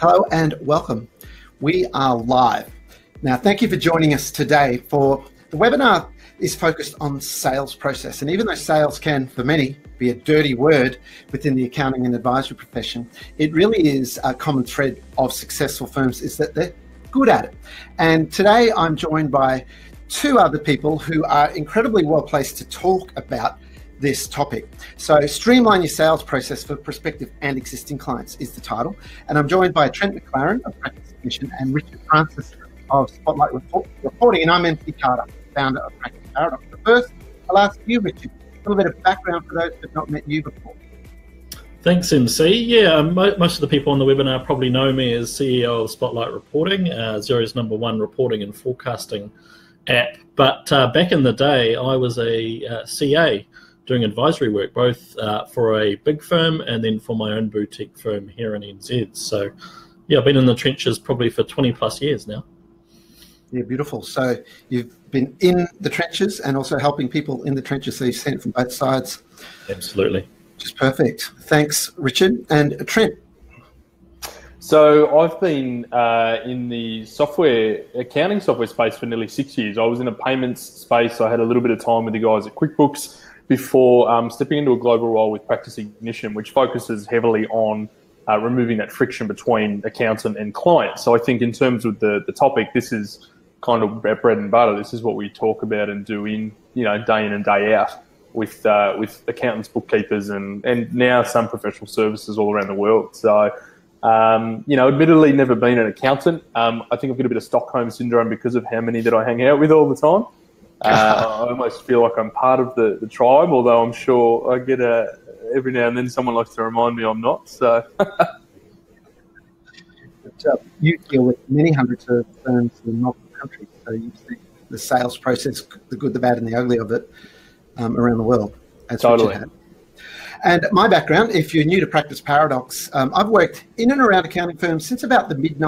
Hello and welcome. We are live. Now, thank you for joining us today for the webinar is focused on sales process. And even though sales can, for many, be a dirty word within the accounting and advisory profession, it really is a common thread of successful firms is that they're good at it. And today I'm joined by two other people who are incredibly well placed to talk about this topic. So, streamline your sales process for prospective and existing clients is the title. And I'm joined by Trent McLaren of Practice Ignition and Richard Francis of Spotlight Reporting. And I'm MC Carter, founder of Practice Paradox. But first, I'll ask you, Richard, a little bit of background for those who have not met you before. Thanks, MC. Yeah, most of the people on the webinar probably know me as CEO of Spotlight Reporting, uh, Xero's number one reporting and forecasting app. But uh, back in the day, I was a uh, CA doing advisory work, both uh, for a big firm and then for my own boutique firm here in NZ. So, yeah, I've been in the trenches probably for 20 plus years now. Yeah, beautiful. So you've been in the trenches and also helping people in the trenches. So you've seen it from both sides. Absolutely. Just perfect. Thanks, Richard. And Trent, so I've been uh, in the software accounting software space for nearly six years. I was in a payments space. I had a little bit of time with the guys at QuickBooks before um, stepping into a global role with Practice Ignition, which focuses heavily on uh, removing that friction between accountant and client. So I think in terms of the, the topic, this is kind of bread and butter. This is what we talk about and do in, you know, day in and day out with uh, with accountants, bookkeepers, and, and now some professional services all around the world. So um, you know, admittedly, never been an accountant. Um, I think I've got a bit of Stockholm syndrome because of how many that I hang out with all the time. Uh, I almost feel like I'm part of the, the tribe, although I'm sure I get a every now and then someone likes to remind me I'm not. So. you deal with many hundreds of firms in multiple countries, so you see the sales process, the good, the bad, and the ugly of it um, around the world. As totally. And my background, if you're new to Practice Paradox, um, I've worked in and around accounting firms since about the mid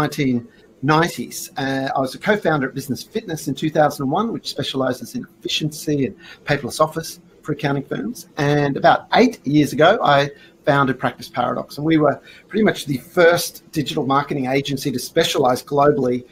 1990s. Uh, I was a co founder at Business Fitness in 2001, which specializes in efficiency and paperless office for accounting firms. And about eight years ago, I founded Practice Paradox. And we were pretty much the first digital marketing agency to specialize globally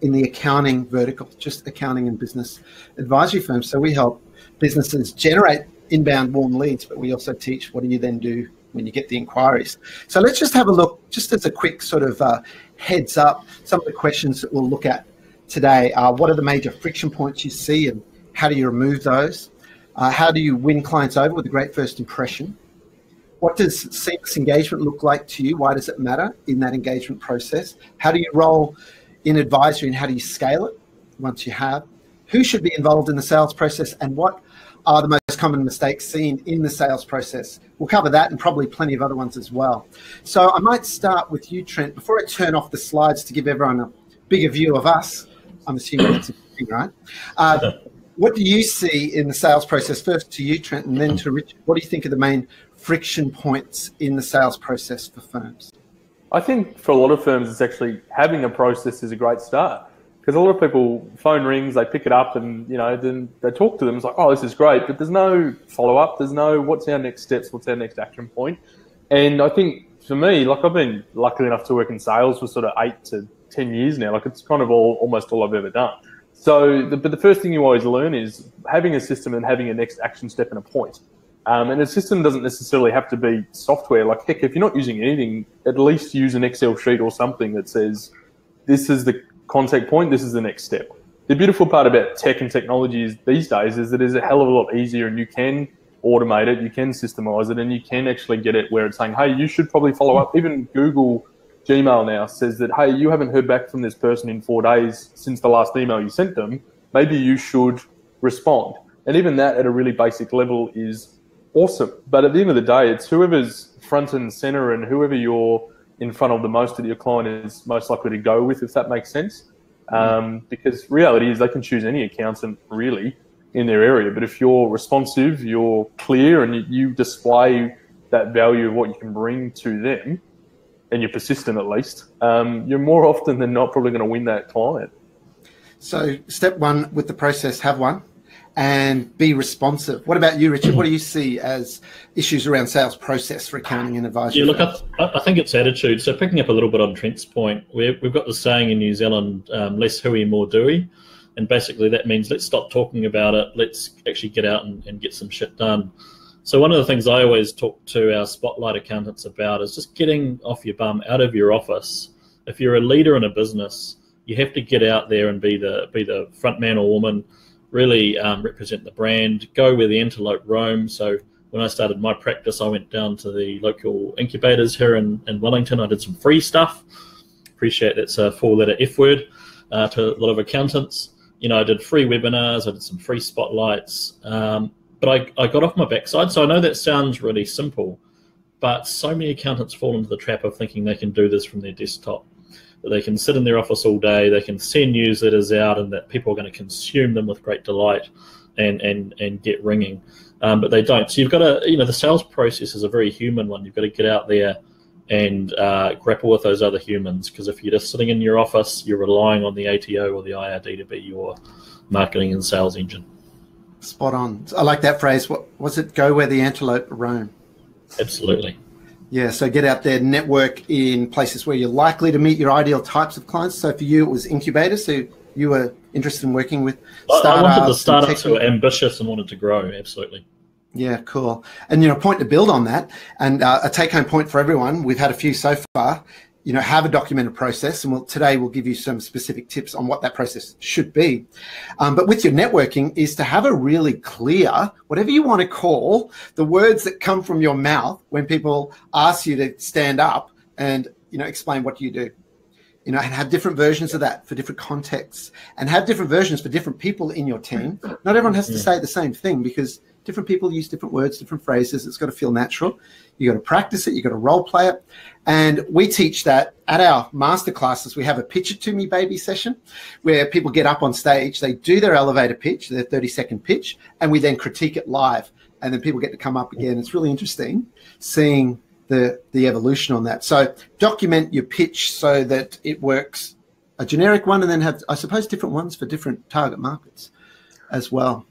in the accounting vertical, just accounting and business advisory firms. So we help businesses generate inbound warm leads, but we also teach what do you then do when you get the inquiries. So let's just have a look, just as a quick sort of uh, heads up, some of the questions that we'll look at today are what are the major friction points you see and how do you remove those? Uh, how do you win clients over with a great first impression? What does seamless engagement look like to you? Why does it matter in that engagement process? How do you roll in advisory and how do you scale it once you have? Who should be involved in the sales process and what are the most common mistakes seen in the sales process. We'll cover that and probably plenty of other ones as well. So I might start with you, Trent, before I turn off the slides to give everyone a bigger view of us. I'm assuming that's a thing, right? Uh, what do you see in the sales process? First to you, Trent, and then to Richard. What do you think are the main friction points in the sales process for firms? I think for a lot of firms, it's actually having a process is a great start because a lot of people phone rings, they pick it up, and you know then they talk to them. It's like, oh, this is great, but there's no follow up. There's no what's our next steps, what's our next action point. And I think for me, like I've been lucky enough to work in sales for sort of eight to ten years now. Like it's kind of all almost all I've ever done. So, the, but the first thing you always learn is having a system and having a next action step and a point. Um, and a system doesn't necessarily have to be software. Like heck, if you're not using anything, at least use an Excel sheet or something that says this is the contact point, this is the next step. The beautiful part about tech and technology these days is that it's a hell of a lot easier and you can automate it, you can systemize it, and you can actually get it where it's saying, hey, you should probably follow up. Even Google Gmail now says that, hey, you haven't heard back from this person in four days since the last email you sent them. Maybe you should respond. And even that at a really basic level is awesome. But at the end of the day, it's whoever's front and center and whoever you're in front of the most that your client is most likely to go with, if that makes sense. Um, because reality is they can choose any accountant really in their area, but if you're responsive, you're clear, and you, you display that value of what you can bring to them, and you're persistent at least, um, you're more often than not probably going to win that client. So, step one with the process, have one. And be responsive. What about you, Richard? What do you see as issues around sales process for accounting and advisory? Yeah, look, I, I, think it's attitude. So picking up a little bit on Trent's point, we have got the saying in New Zealand, um, less hui, more doy. And basically that means let's stop talking about it. Let's actually get out and, and get some shit done. So one of the things I always talk to our spotlight accountants about is just getting off your bum, out of your office. If you're a leader in a business, you have to get out there and be the be the front man or woman really um, represent the brand, go where the antelope roam. So when I started my practice, I went down to the local incubators here in, in Wellington. I did some free stuff. Appreciate that's a four letter F word uh, to a lot of accountants. You know, I did free webinars, I did some free spotlights, um, but I, I got off my backside. So I know that sounds really simple, but so many accountants fall into the trap of thinking they can do this from their desktop that they can sit in their office all day, they can send newsletters out, and that people are going to consume them with great delight and and and get ringing. Um, but they don't. So you've got to, you know, the sales process is a very human one. You've got to get out there and uh, grapple with those other humans. Because if you're just sitting in your office, you're relying on the ATO or the IRD to be your marketing and sales engine. Spot on. I like that phrase. What was it? Go where the antelope roam. Absolutely. Yeah, so get out there, network in places where you're likely to meet your ideal types of clients. So for you, it was incubators. So you were interested in working with startups. I wanted the startups who were ambitious and wanted to grow. Absolutely. Yeah, cool. And you know, point to build on that, and uh, a take-home point for everyone. We've had a few so far you know, have a documented process. And we'll, today we'll give you some specific tips on what that process should be. Um, but with your networking is to have a really clear, whatever you want to call the words that come from your mouth when people ask you to stand up and, you know, explain what you do. You know, and have different versions of that for different contexts and have different versions for different people in your team. Not everyone has to say the same thing because different people use different words, different phrases. It's got to feel natural. You got to practice it. You got to role play it. And we teach that at our master classes. We have a pitch it to me baby session where people get up on stage, they do their elevator pitch, their 30 second pitch, and we then critique it live. And then people get to come up again. It's really interesting seeing the, the evolution on that. So document your pitch so that it works a generic one and then have, I suppose, different ones for different target markets as well.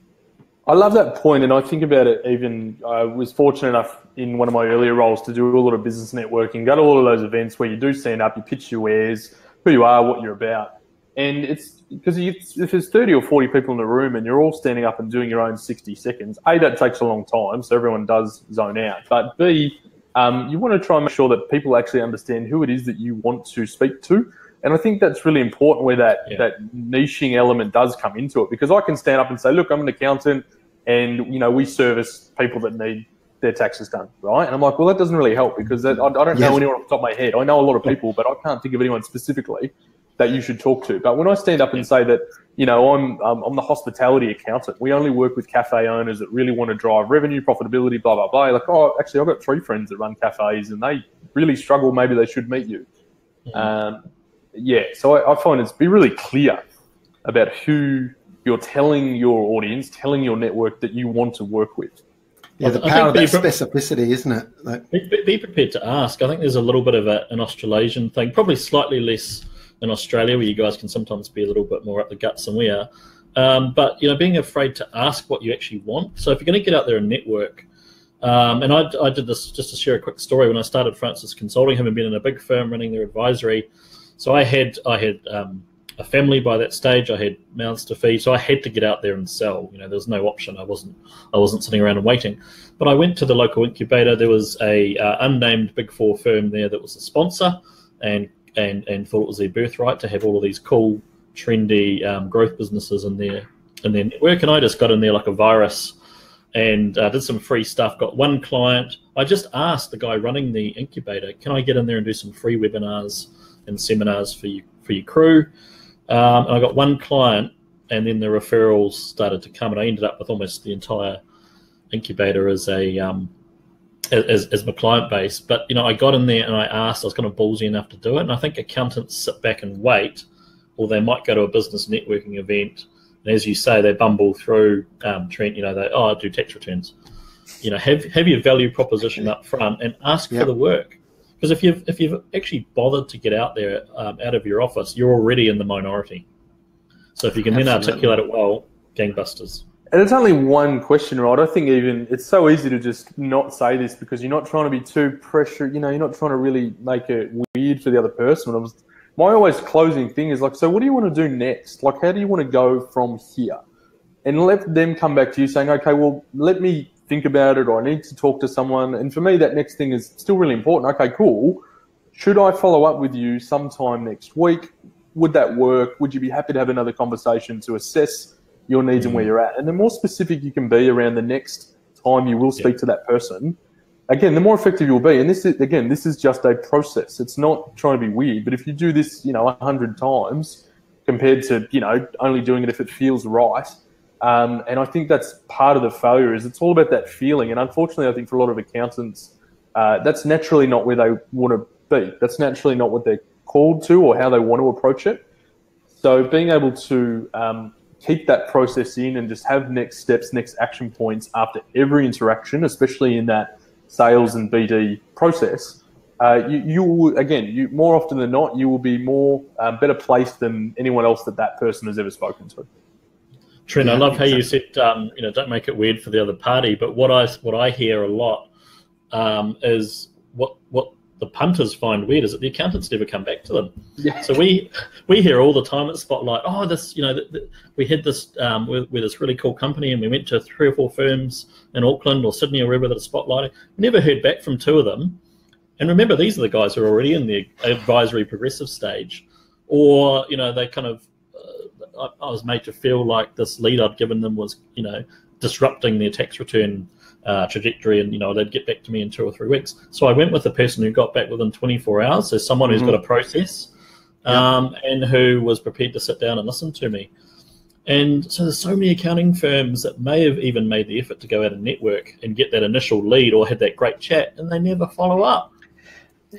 I love that point, and I think about it. Even I was fortunate enough in one of my earlier roles to do a lot of business networking, go to all of those events where you do stand up, you pitch your wares, who you are, what you're about, and it's because if there's 30 or 40 people in the room and you're all standing up and doing your own 60 seconds, a that takes a long time, so everyone does zone out. But b um, you want to try and make sure that people actually understand who it is that you want to speak to. And I think that's really important where that, yeah. that niching element does come into it because I can stand up and say, look, I'm an accountant and, you know, we service people that need their taxes done, right? And I'm like, well, that doesn't really help because that, I, I, don't yes. know anyone off the top of my head. I know a lot of people, but I can't think of anyone specifically that you should talk to. But when I stand up and say that, you know, I'm um, I'm the hospitality accountant. We only work with cafe owners that really want to drive revenue, profitability, blah blah blah. Like, oh, actually, I've got three friends that run cafes, and they really struggle. Maybe they should meet you. Mm-hmm. Um, yeah, so I, I find it's be really clear about who you're telling your audience, telling your network that you want to work with. Yeah, the power of that specificity, isn't it? Like, be, be, prepared to ask. I think there's a little bit of a, an Australasian thing, probably slightly less in Australia, where you guys can sometimes be a little bit more up the guts than we are. Um, but you know, being afraid to ask what you actually want. So if you're going to get out there and network, um, and I, I, did this just to share a quick story. When I started Francis Consulting, having been in a big firm running their advisory, so I had I had um, a family by that stage. I had mouths to feed, so I had to get out there and sell. You know, there was no option. I wasn't I wasn't sitting around and waiting. But I went to the local incubator. There was a uh, unnamed Big Four firm there that was a sponsor, and and and thought it was their birthright to have all of these cool, trendy um, growth businesses in their in their network. And I just got in there like a virus and uh, did some free stuff. Got one client. I just asked the guy running the incubator, "Can I get in there and do some free webinars and seminars for you for your crew?" Um, and I got one client, and then the referrals started to come, and I ended up with almost the entire incubator as a um, as, as my client base. But you know, I got in there and I asked. I was kind of ballsy enough to do it, and I think accountants sit back and wait, or they might go to a business networking event, and as you say, they bumble through. Um, Trent, you know, they oh, I do tax returns. You know, have have your value proposition up front and ask yep. for the work. Because if you've if you've actually bothered to get out there um, out of your office, you're already in the minority. So if you can Absolutely. then articulate it well, gangbusters. And it's only one question, right? I think even it's so easy to just not say this because you're not trying to be too pressure. You know, you're not trying to really make it weird for the other person. I was, my always closing thing is like, so what do you want to do next? Like, how do you want to go from here? And let them come back to you saying, okay, well, let me think about it, or I need to talk to someone. And for me, that next thing is still really important. Okay, cool. Should I follow up with you sometime next week? Would that work? Would you be happy to have another conversation to assess? your needs mm. and where mm. you're at. And the more specific you can be around the next time you will speak yeah. to that person, again, the more effective you'll be. And this is again, this is just a process. It's not trying to be weird. But if you do this, you know, a hundred times compared to you know only doing it if it feels right. Um, and I think that's part of the failure is it's all about that feeling. And unfortunately, I think for a lot of accountants, uh, that's naturally not where they want to be. That's naturally not what they're called to or how they want to approach it. So being able to um, keep that process in and just have next steps, next action points after every interaction, especially in that sales and BD process, uh, you, you will, again, you more often than not, you will be more uh, better placed than anyone else that that person has ever spoken to. Trent, I love how you said, um, you know, don't make it weird for the other party. But what I what I hear a lot um, is what what the punters find weird is that the accountants never come back to them. Yeah. So we we hear all the time at Spotlight, oh, this, you know, we had this um, with, with, this really cool company, and we went to three or four firms in Auckland or Sydney or wherever that are spotlighting. We never heard back from two of them. And remember, these are the guys who are already in the advisory progressive stage, or you know, they kind of. I, I was made to feel like this lead I'd given them was, you know, disrupting their tax return uh, trajectory, and you know they'd get back to me in two or three weeks. So I went with the person who got back within 24 hours, so someone who's mm-hmm. got a process, um, and who was prepared to sit down and listen to me. And so there's so many accounting firms that may have even made the effort to go out and network and get that initial lead or had that great chat, and they never follow up.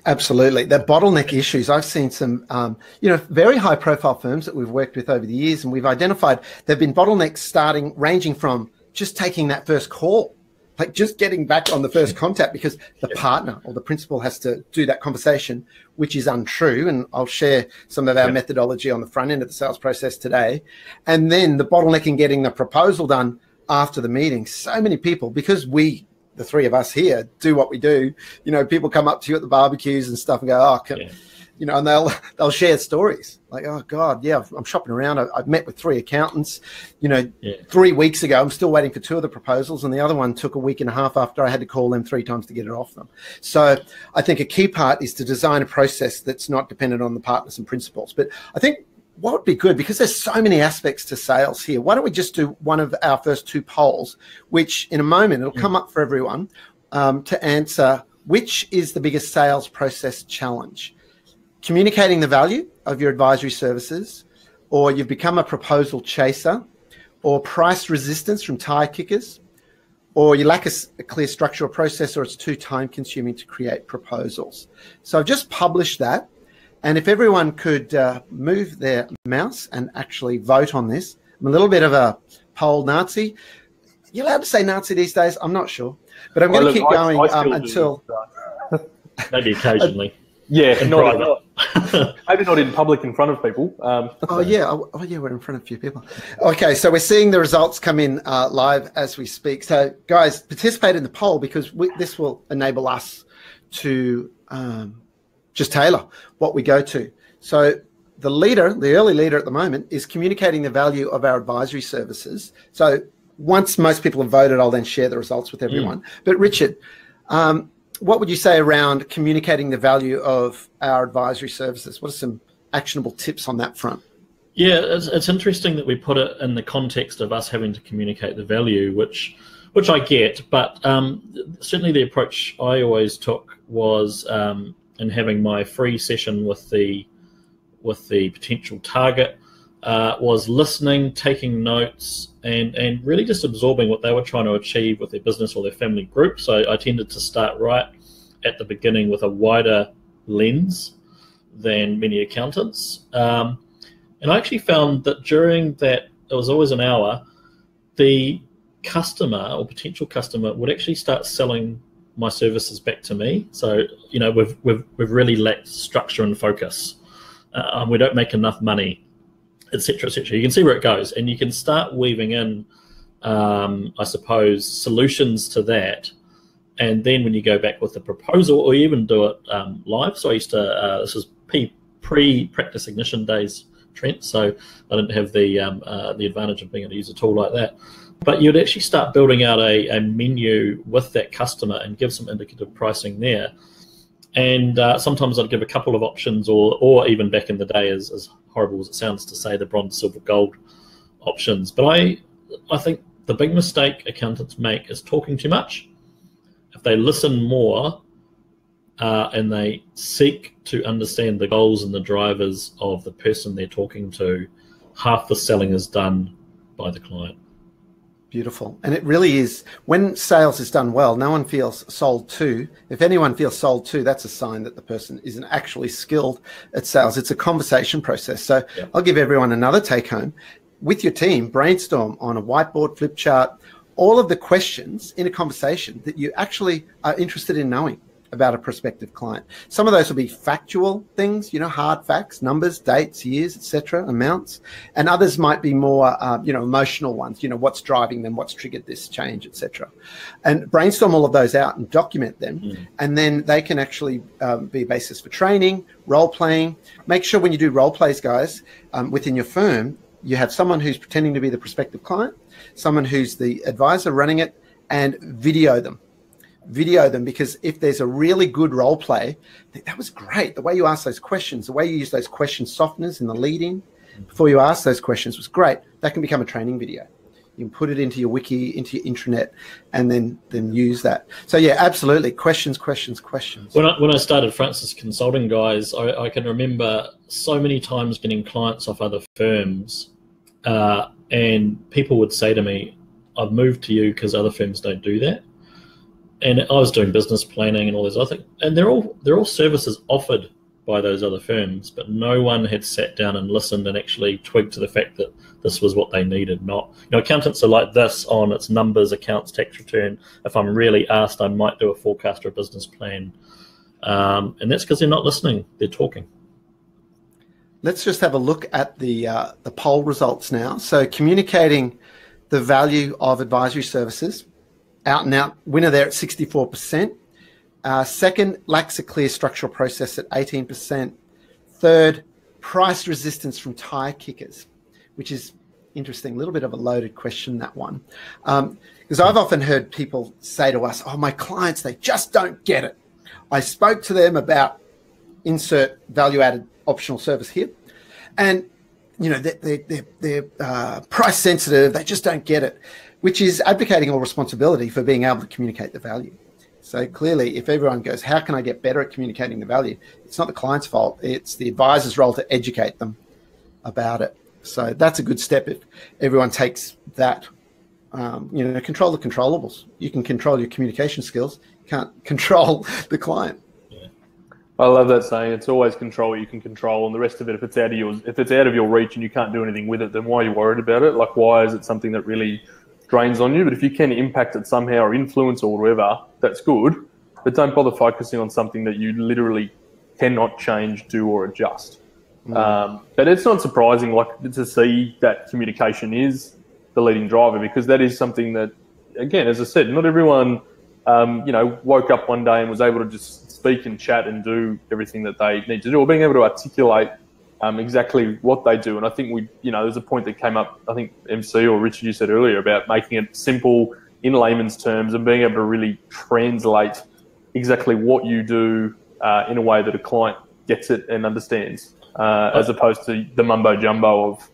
Absolutely. The bottleneck issues. I've seen some, um, you know, very high profile firms that we've worked with over the years, and we've identified there have been bottlenecks starting, ranging from just taking that first call like just getting back on the first contact because the partner or the principal has to do that conversation, which is untrue. And I'll share some of our methodology on the front end of the sales process today. And then the bottleneck in getting the proposal done after the meeting. So many people, because we, the three of us here, do what we do, you know, people come up to you at the barbecues and stuff and go, oh, can, yeah you know, and they'll they'll share stories like, oh God, yeah, I'm shopping around. I, have met with three accountants. You know, yeah. three weeks ago, I'm still waiting for two of the proposals, and the other one took a week and a half after I had to call them three times to get it off them. So I think a key part is to design a process that's not dependent on the partners and principals. But I think what would be good because there's so many aspects to sales here. Why don't we just do one of our first two polls, which in a moment it'll come up for everyone um, to answer which is the biggest sales process challenge communicating the value of your advisory services, or you've become a proposal chaser, or price resistance from tire kickers, or you lack a, a clear structural process, or it's too time consuming to create proposals. So I've just published that. And if everyone could uh, move their mouse and actually vote on this, I'm a little bit of a poll Nazi. You're allowed to say Nazi these days? I'm not sure, but I'm going to keep going I, I um, until maybe occasionally. Yeah, not, not, maybe not in public in front of people. Um, oh yeah, oh, oh, yeah, we're in front of a few people. Okay, so we're seeing the results come in uh, live as we speak. So guys, participate in the poll because we, this will enable us to um, just tailor what we go to. So the leader, the early leader at the moment, is communicating the value of our advisory services. So once most people have voted, I'll then share the results with everyone. Mm. But Richard. Um, what would you say around communicating the value of our advisory services? What are some actionable tips on that front? Yeah, it's, it's interesting that we put it in the context of us having to communicate the value, which which I get, but um, certainly the approach I always took was um, in having my free session with the with the potential target uh, was listening, taking notes, and and really just absorbing what they were trying to achieve with their business or their family group. So I tended to start right at the beginning with a wider lens than many accountants. Um, and I actually found that during that, it was always an hour, the customer or potential customer would actually start selling my services back to me. So, you know, we've, we've, we've really lacked structure and focus. Uh, we don't make enough money etc., etc. You can see where it goes, and you can start weaving in um, I suppose, solutions to that. And then when you go back with the proposal, or even do it um, live. So I used to. Uh, this was pre practice ignition days, Trent. So I didn't have the um, uh, the advantage of being able to use a tool like that. But you'd actually start building out a, a menu with that customer and give some indicative pricing there. And uh, sometimes I'd give a couple of options, or or even back in the day, as, as horrible as it sounds to say, the bronze, silver, gold options. But I I think the big mistake accountants make is talking too much. If they listen more uh, and they seek to understand the goals and the drivers of the person they're talking to, half the selling is done by the client. Beautiful. And it really is when sales is done well, no one feels sold to. If anyone feels sold to, that's a sign that the person isn't actually skilled at sales. It's a conversation process. So yeah. I'll give everyone another take home. With your team, brainstorm on a whiteboard, flip chart, all of the questions in a conversation that you actually are interested in knowing about a prospective client. Some of those will be factual things, you know, hard facts, numbers, dates, years, etc., amounts, and others might be more, uh, you know, emotional ones. You know, what's driving them, what's triggered this change, etc. And brainstorm all of those out and document them, mm. and then they can actually um, be a basis for training, role playing. Make sure when you do role plays, guys, um, within your firm, you have someone who's pretending to be the prospective client, someone who's the advisor running it, and video them video them because if there's a really good role play, that was great. The way you ask those questions, the way you use those question softeners in the leading before you ask those questions was great. That can become a training video. You can put it into your wiki, into your intranet, and then then use that. So yeah, absolutely. Questions, questions, questions. When I, when I started Francis Consulting, guys, I, I can remember so many times getting clients off other firms, uh, and people would say to me, "I've moved to you because other firms don't do that." And I was doing business planning and all those other things, and they're all they're all services offered by those other firms, but no one had sat down and listened and actually twigged to the fact that this was what they needed. Not you know, accountants are like this on its numbers, accounts, tax return. If I'm really asked, I might do a forecast or a business plan, um, and that's because they're not listening; they're talking. Let's just have a look at the uh, the poll results now. So communicating the value of advisory services out and out winner there at 64%. Uh, second, lacks a clear structural process at 18%. Third, price resistance from tire kickers, which is interesting. A little bit of a loaded question, that one. Because um, I've often heard people say to us, oh, my clients, they just don't get it. I spoke to them about insert value added optional service here. And, you know, they're, they're, they're uh, price sensitive. They just don't get it which is advocating all responsibility for being able to communicate the value. So clearly, if everyone goes, how can I get better at communicating the value? It's not the client's fault. It's the advisor's role to educate them about it. So that's a good step if everyone takes that. Um, you know, control the controllables. You can control your communication skills. You can't control the client. Yeah. I love that saying. It's always control what you can control, and the rest of it, if it's out of your if it's out of your reach and you can't do anything with it, then why are you worried about it? Like, why is it something that really drains on you. But if you can impact it somehow or influence or whatever, that's good. But don't bother focusing on something that you literally cannot change, do, or adjust. Mm. Um, but it's not surprising, like to see that communication is the leading driver because that is something that, again, as I said, not everyone, um, you know, woke up one day and was able to just speak and chat and do everything that they need to do, or being able to articulate um, exactly what they do. And I think we, you know, there's a point that came up, I think MC or Richard, you said earlier about making it simple in layman's terms and being able to really translate exactly what you do uh, in a way that a client gets it and understands, uh, as opposed to the mumbo jumbo of.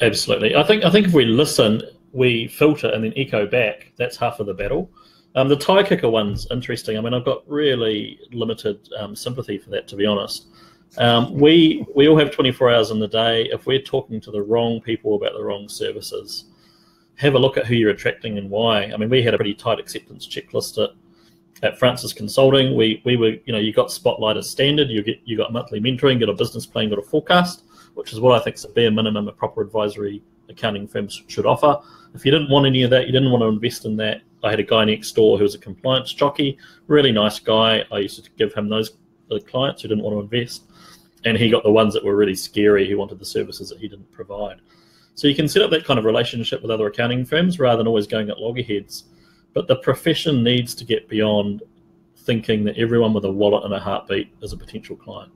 Absolutely, I think I think if we listen, we filter and then echo back. That's half of the battle. Um, the tie kicker one's interesting. I mean, I've got really limited um, sympathy for that, to be honest. Um, we we all have 24 hours in the day. If we're talking to the wrong people about the wrong services, have a look at who you're attracting and why. I mean, we had a pretty tight acceptance checklist at, at Francis Consulting. We we were you know you got Spotlight as standard. You get you got monthly mentoring, got a business plan, got a forecast, which is what I think is a bare minimum a proper advisory accounting firm should offer. If you didn't want any of that, you didn't want to invest in that. I had a guy next door who was a compliance jockey, really nice guy. I used to give him those clients who didn't want to invest and he got the ones that were really scary. He wanted the services that he didn't provide. So you can set up that kind of relationship with other accounting firms rather than always going at loggerheads. But the profession needs to get beyond thinking that everyone with a wallet and a heartbeat is a potential client.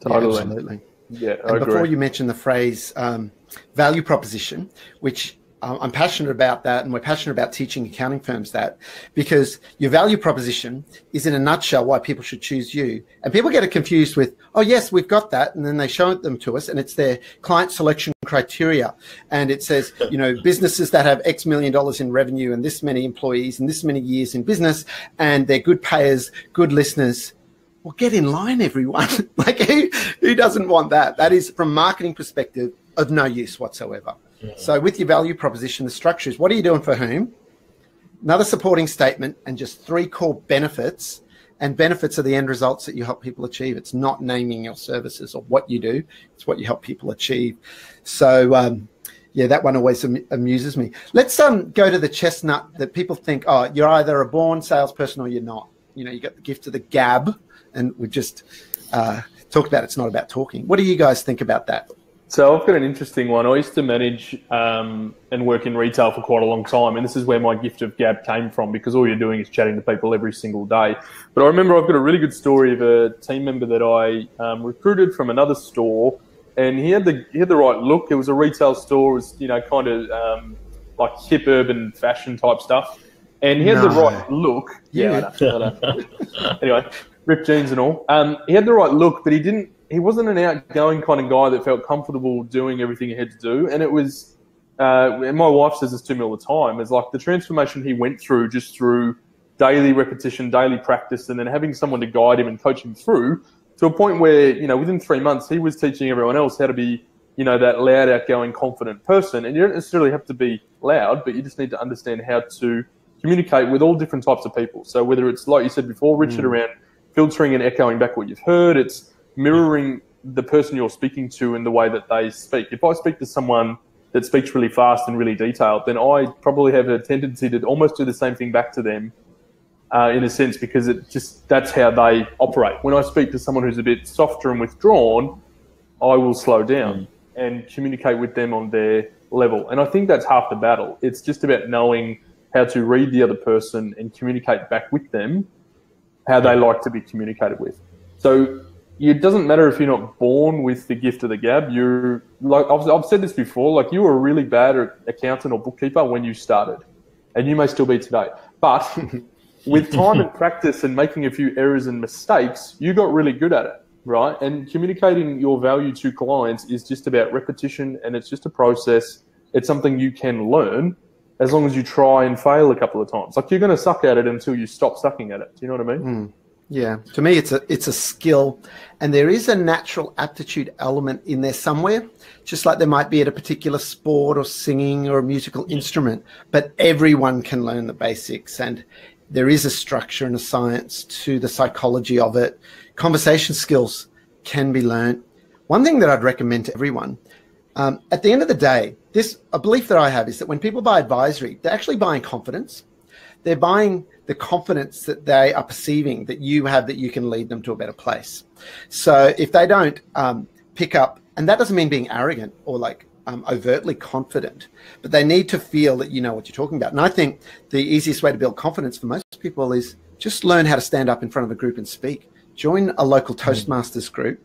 Totally. Absolutely. Yeah, I And before you mention the phrase um, value proposition, which I'm passionate about that, and we're passionate about teaching accounting firms that because your value proposition is in a nutshell why people should choose you. And people get it confused with, oh, yes, we've got that. And then they show them to us, and it's their client selection criteria. And it says, you know, businesses that have X million dollars in revenue and this many employees and this many years in business, and they're good payers, good listeners well, get in line, everyone. like, who, who doesn't want that? That is, from marketing perspective, of no use whatsoever. So, with your value proposition, the structure is what are you doing for whom? Another supporting statement, and just three core benefits. And benefits are the end results that you help people achieve. It's not naming your services or what you do, it's what you help people achieve. So, um, yeah, that one always am- amuses me. Let's um, go to the chestnut that people think, oh, you're either a born salesperson or you're not. You know, you got the gift of the gab, and we've just uh, talked about it's not about talking. What do you guys think about that? So I've got an interesting one. I used to manage um, and work in retail for quite a long time, and this is where my gift of gab came from because all you're doing is chatting to people every single day. But I remember I've got a really good story of a team member that I um, recruited from another store, and he had the he had the right look. It was a retail store, it was you know kind of um, like hip urban fashion type stuff, and he had the right look. Yeah. I know, I know. anyway, ripped jeans and all. Um, he had the right look, but he didn't. He wasn't an outgoing kind of guy that felt comfortable doing everything he had to do. And it was, uh, and my wife says this to me all the time. Is like the transformation he went through just through daily repetition, daily practice, and then having someone to guide him and coach him through to a point where you know within three months he was teaching everyone else how to be you know that loud, outgoing, confident person. And you don't necessarily have to be loud, but you just need to understand how to communicate with all different types of people. So whether it's like you said before, Richard, around filtering and echoing back what you've heard, it's mirroring the person you're speaking to in the way that they speak. If I speak to someone that speaks really fast and really detailed, then I probably have a tendency to almost do the same thing back to them. Uh, in a sense, because it just that's how they operate. When I speak to someone who's a bit softer and withdrawn, I will slow down and communicate with them on their level. And I think that's half the battle. It's just about knowing how to read the other person and communicate back with them how they like to be communicated with. So it doesn't matter if you're not born with the gift of the gab. You're like I've, I've said this before. Like you were a really bad accountant or bookkeeper when you started, and you may still be today. But with time and practice and making a few errors and mistakes, you got really good at it, right? And communicating your value to clients is just about repetition, and it's just a process. It's something you can learn as long as you try and fail a couple of times. Like you're going to suck at it until you stop sucking at it. Do you know what I mean? Hmm. Yeah, to me, it's a it's a skill, and there is a natural aptitude element in there somewhere, just like there might be at a particular sport or singing or a musical instrument. But everyone can learn the basics, and there is a structure and a science to the psychology of it. Conversation skills can be learned. One thing that I'd recommend to everyone, um, at the end of the day, this a belief that I have is that when people buy advisory, they're actually buying confidence they're buying the confidence that they are perceiving that you have that you can lead them to a better place. So if they don't um, pick up, and that doesn't mean being arrogant or like um, overtly confident, but they need to feel that you know what you're talking about. And I think the easiest way to build confidence for most people is just learn how to stand up in front of a group and speak. Join a local Toastmasters group,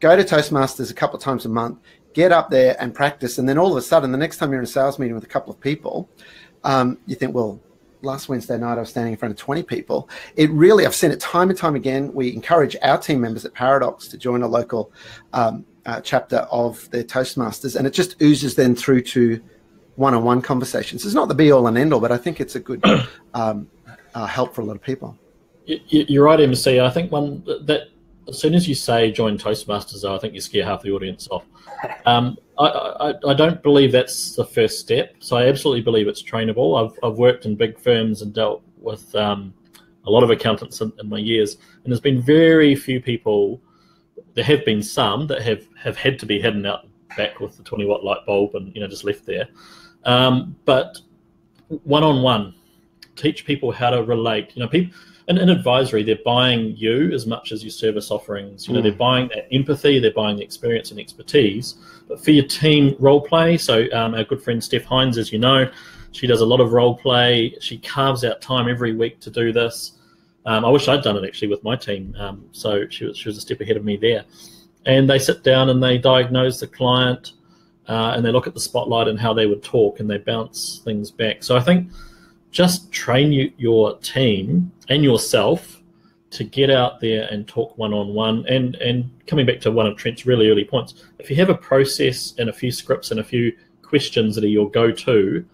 go to Toastmasters a couple of times a month, get up there and practice. And then all of a sudden, the next time you're in a sales meeting with a couple of people, um, you think, well, last Wednesday night I was standing in front of 20 people. It really, I've seen it time and time again. We encourage our team members at Paradox to join a local um, uh, chapter of their Toastmasters, and it just oozes then through to one-on-one conversations. It's not the be-all and end-all, but I think it's a good um, uh, help for a lot of people. You're right, MC. I think one that as soon as you say join Toastmasters, I think you scare half the audience off. Um, I, I, I don't believe that's the first step. So I absolutely believe it's trainable. I've, I've worked in big firms and dealt with um, a lot of accountants in, in my years, and there's been very few people. There have been some that have, have had to be hidden out back with the 20 watt light bulb and you know just left there. Um, but one on one, teach people how to relate. You know, people and in advisory, they're buying you as much as your service offerings. You know, mm. they're buying that empathy, they're buying the experience and expertise. For your team role play, so um, our good friend Steph Hines, as you know, she does a lot of role play. She carves out time every week to do this. Um, I wish I'd done it actually with my team. Um, so she was, she was a step ahead of me there. And they sit down and they diagnose the client uh, and they look at the spotlight and how they would talk and they bounce things back. So I think just train you, your team and yourself to get out there and talk one on one. And and coming back to one of Trent's really early points, if you have a process and a few scripts and a few questions that are your go to,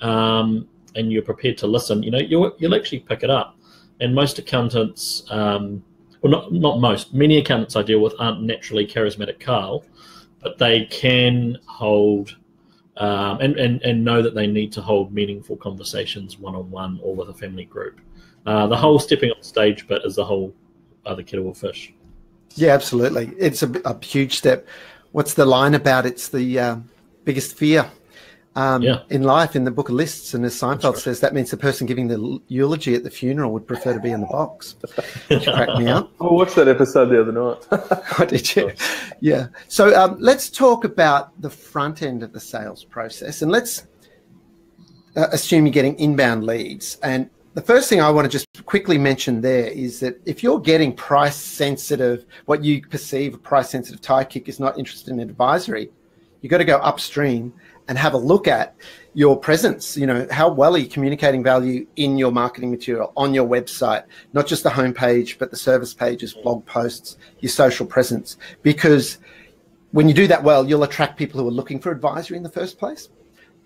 um, and you're prepared to listen, you know, you'll, you'll actually pick it up. And most accountants, um, well, not, not most, many accountants I deal with aren't naturally charismatic Carl, but they can hold um, and, and, and know that they need to hold meaningful conversations one on one or with a family group. Uh, the whole stepping on stage bit is the whole other kettle of fish. Yeah, absolutely. It's a, a huge step. What's the line about? It's the uh, biggest fear um, yeah. in life in the book of lists. And as Seinfeld right. says, that means the person giving the eulogy at the funeral would prefer to be in the box. Which cracked me up. I watched that episode the other night. oh, did you? Yeah. So um, let's talk about the front end of the sales process. And let's uh, assume you're getting inbound leads. And the first thing I want to just quickly mention there is that if you're getting price sensitive, what you perceive a price sensitive tie kick is not interested in advisory, you've got to go upstream and have a look at your presence. You know, how well are you communicating value in your marketing material on your website, not just the homepage, but the service pages, blog posts, your social presence. Because when you do that well, you'll attract people who are looking for advisory in the first place.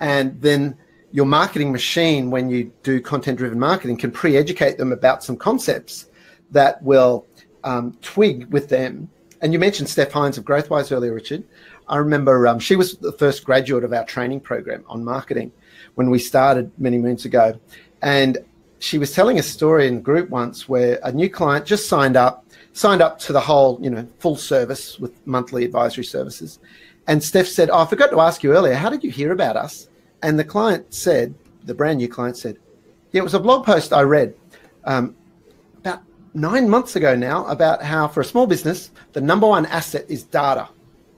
And then your marketing machine, when you do content driven marketing, can pre educate them about some concepts that will um, twig with them. And you mentioned Steph Hines of Growthwise earlier, Richard. I remember um, she was the first graduate of our training program on marketing when we started many moons ago. And she was telling a story in group once where a new client just signed up, signed up to the whole, you know, full service with monthly advisory services. And Steph said, Oh, I forgot to ask you earlier, how did you hear about us? And the client said, the brand new client said, Yeah, it was a blog post I read um, about nine months ago now about how for a small business, the number one asset is data.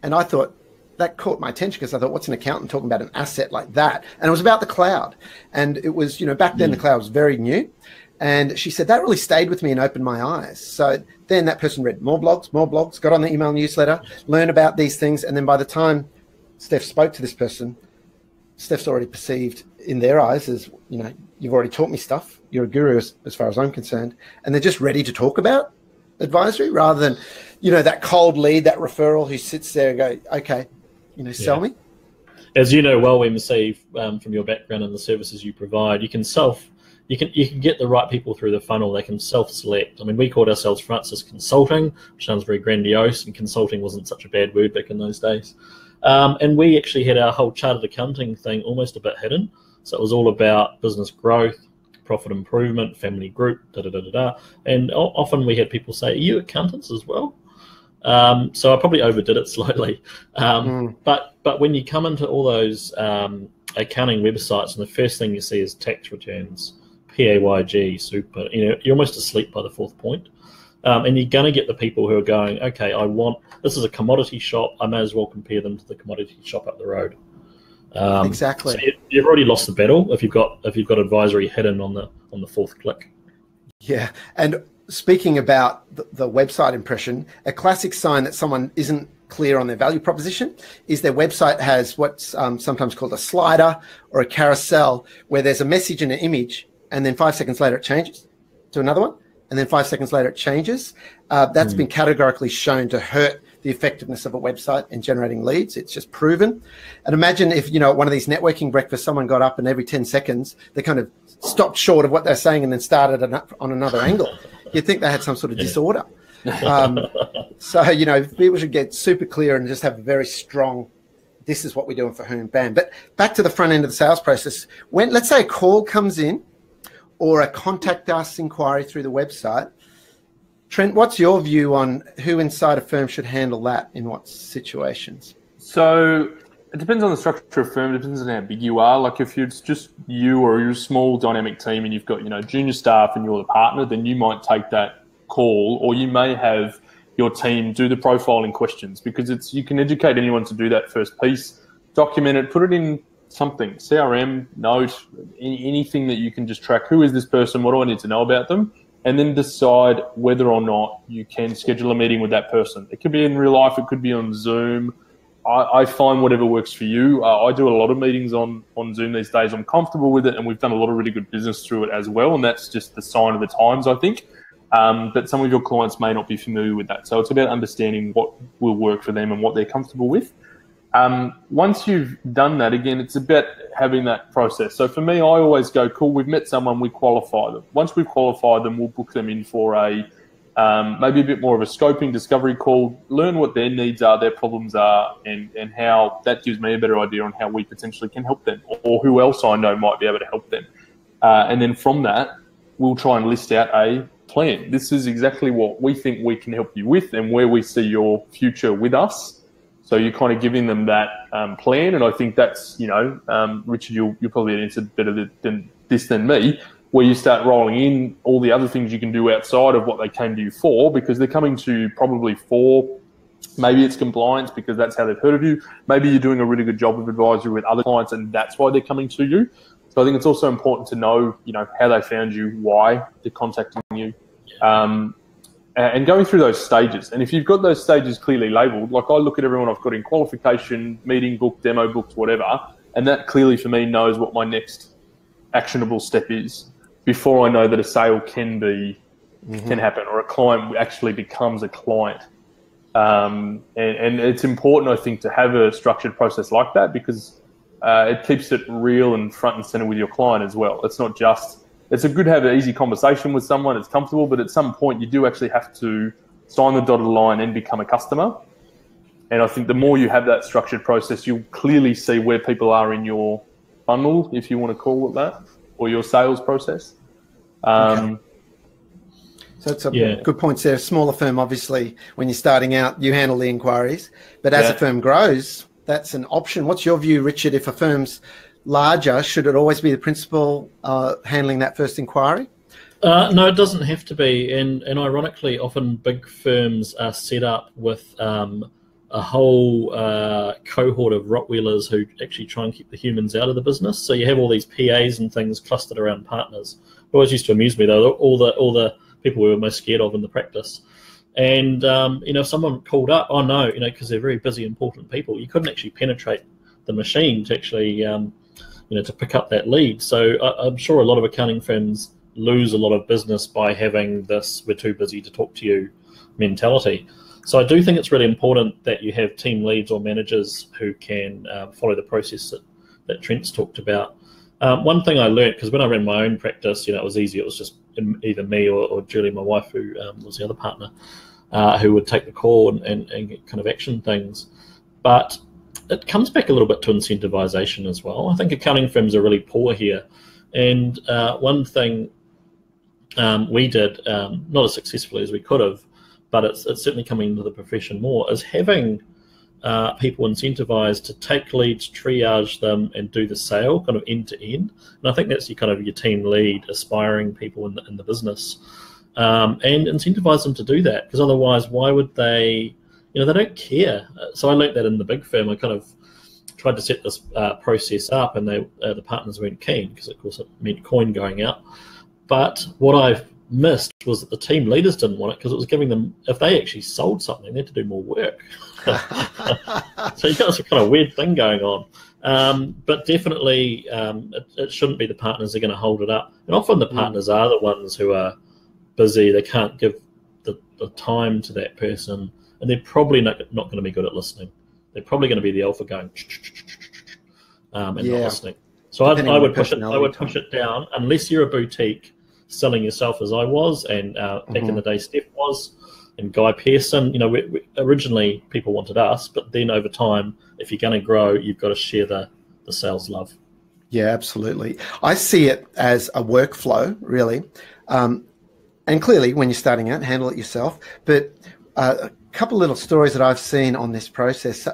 And I thought, that caught my attention because I thought, what's an accountant talking about an asset like that? And it was about the cloud. And it was, you know, back then mm. the cloud was very new. And she said that really stayed with me and opened my eyes. So then that person read more blogs, more blogs, got on the email newsletter, learned about these things. And then by the time Steph spoke to this person, Steph's already perceived in their eyes as, you know, you've already taught me stuff. You're a guru as, as far as I'm concerned. And they're just ready to talk about advisory rather than, you know, that cold lead, that referral who sits there and go, okay, you know, sell yeah. me. As you know well, MC, um, from your background and the services you provide, you can self, you can you can get the right people through the funnel. They can self-select. I mean, we called ourselves Francis Consulting, which sounds very grandiose, and consulting wasn't such a bad word back in those days. Um, and we actually had our whole chartered accounting thing almost a bit hidden. So it was all about business growth, profit improvement, family group, da da da da da. And often we had people say, "Are you accountants as well?" Um, so I probably overdid it slightly. Um, mm. But but when you come into all those um, accounting websites, and the first thing you see is tax returns, PAYG, super. You know, you're almost asleep by the fourth point. Um, and you're going to get the people who are going, okay, I want this is a commodity shop. I may as well compare them to the commodity shop up the road. Um, exactly. So you, have already lost the battle if you've got if you've got advisory hidden on the on the fourth click. Yeah, and speaking about the, the, website impression, a classic sign that someone isn't clear on their value proposition is their website has what's um, sometimes called a slider or a carousel, where there's a message and an image, and then five seconds later it changes to another one, and then five seconds later it changes. Uh, that's mm. been categorically shown to hurt the effectiveness of a website in generating leads. It's just proven. And imagine if, you know, one of these networking breakfasts, someone got up and every 10 seconds they kind of stopped short of what they're saying and then started on another angle. You'd think they had some sort of disorder. Um, so, you know, people should get super clear and just have a very strong, this is what we're doing for whom, bam. But back to the front end of the sales process. When, let's say a call comes in or a contact us inquiry through the website, Trent, what's your view on who inside a firm should handle that in what situations? So it depends on the structure of firm. It depends on how big you are. Like if it's just you or a small dynamic team and you've got you know junior staff and you're the partner, then you might take that call, or you may have your team do the profiling questions because it's you can educate anyone to do that first piece, document it, put it in something CRM, note, any, anything that you can just track. Who is this person? What do I need to know about them? And then decide whether or not you can schedule a meeting with that person. It could be in real life. It could be on Zoom I, I find whatever works for you. Uh, I do a lot of meetings on on Zoom these days. I'm comfortable with it, and we've done a lot of really good business through it as well. And that's just the sign of the times, I think. Um, but some of your clients may not be familiar with that. So it's about understanding what will work for them and what they're comfortable with. Um, once you've done that, again, it's about having that process. So for me, I always go, cool, we've met someone, we qualify them. Once we've qualified them, we'll book them in for a um, maybe a bit more of a scoping discovery call, learn what their needs are, their problems are, and, and how that gives me a better idea on how we potentially can help them or who else I know might be able to help them. Uh, and then from that, we'll try and list out a plan. This is exactly what we think we can help you with and where we see your future with us. So you're kind of giving them that um, plan. And I think that's, you know, um, Richard, you'll, you'll probably answer better than this than me where you start rolling in all the other things you can do outside of what they came to you for because they're coming to probably for maybe it's compliance because that's how they've heard of you maybe you're doing a really good job of advisory with other clients and that's why they're coming to you so i think it's also important to know you know how they found you why they're contacting you um, and going through those stages and if you've got those stages clearly labeled like i look at everyone i've got in qualification meeting book demo books whatever and that clearly for me knows what my next actionable step is before I know that a sale can be mm-hmm. can happen or a client actually becomes a client. Um, and, and, it's important, I think, to have a structured process like that because uh, it keeps it real and front and center with your client as well. It's not just it's a good to have an easy conversation with someone. It's comfortable, but at some point you do actually have to sign the dotted line and become a customer. And I think the more you have that structured process, you'll clearly see where people are in your funnel, if you want to call it that, or your sales process. Um, okay. So it's a yeah. good point there. Smaller firm, obviously, when you're starting out, you handle the inquiries. But as yeah. a firm grows, that's an option. What's your view, Richard? If a firm's larger, should it always be the principal uh, handling that first inquiry? Uh, no, it doesn't have to be. And, and ironically, often big firms are set up with um, a whole uh, cohort of Rottweilers who actually try and keep the humans out of the business. So you have all these PAs and things clustered around partners It always used to amuse me though. All the all the people we were most scared of in the practice. And um, you know, if someone called up, oh no, you know, because they're very busy, important people, you couldn't actually penetrate the machine to actually, um, you know, to pick up that lead. So I, I'm sure a lot of accounting firms lose a lot of business by having this "we're too busy to talk to you" mentality. So I do think it's really important that you have team leads or managers who can uh, follow the process that, that Trent's talked about um, one thing I learned because when I ran my own practice, you know, it was easy. It was just either me or, or Julie, my wife, who um, was the other partner, uh, who would take the call and, and, and kind of action things. But it comes back a little bit to incentivization as well. I think accounting firms are really poor here. And uh, one thing um, we did, um, not as successfully as we could have, but it's, it's certainly coming into the profession more, is having – uh, people incentivized to take leads, triage them, and do the sale kind of end to end. And I think that's your kind of your team lead, aspiring people in the, in the business, um, and incentivize them to do that. Because otherwise, why would they? You know, they don't care. So I learned that in the big firm. I kind of tried to set this uh, process up, and they uh, the partners weren't keen because, of course, it meant coin going out. But what I missed was that the team leaders didn't want it because it was giving them if they actually sold something, they had to do more work. so you got this kind of weird thing going on. Um, but definitely, um, it, it, shouldn't be the partners that are going to hold it up. And often the mm. partners mm. are the ones who are busy. They can't give the, the time to that person, and they're probably not, not going to be good at listening. They're probably going to be the alpha going um, and yeah. not listening. So I, I would push it. I would push it down unless you're a boutique selling yourself as I was, and uh, back mm-hmm. in the day, Steph was and Guy Pearson. You know, we, we, originally people wanted us, but then over time, if you're going to grow, you've got to share the the sales love. Yeah, absolutely. I see it as a workflow, really. Um, and clearly, when you're starting out, handle it yourself. But uh, couple little stories that I've seen on this process.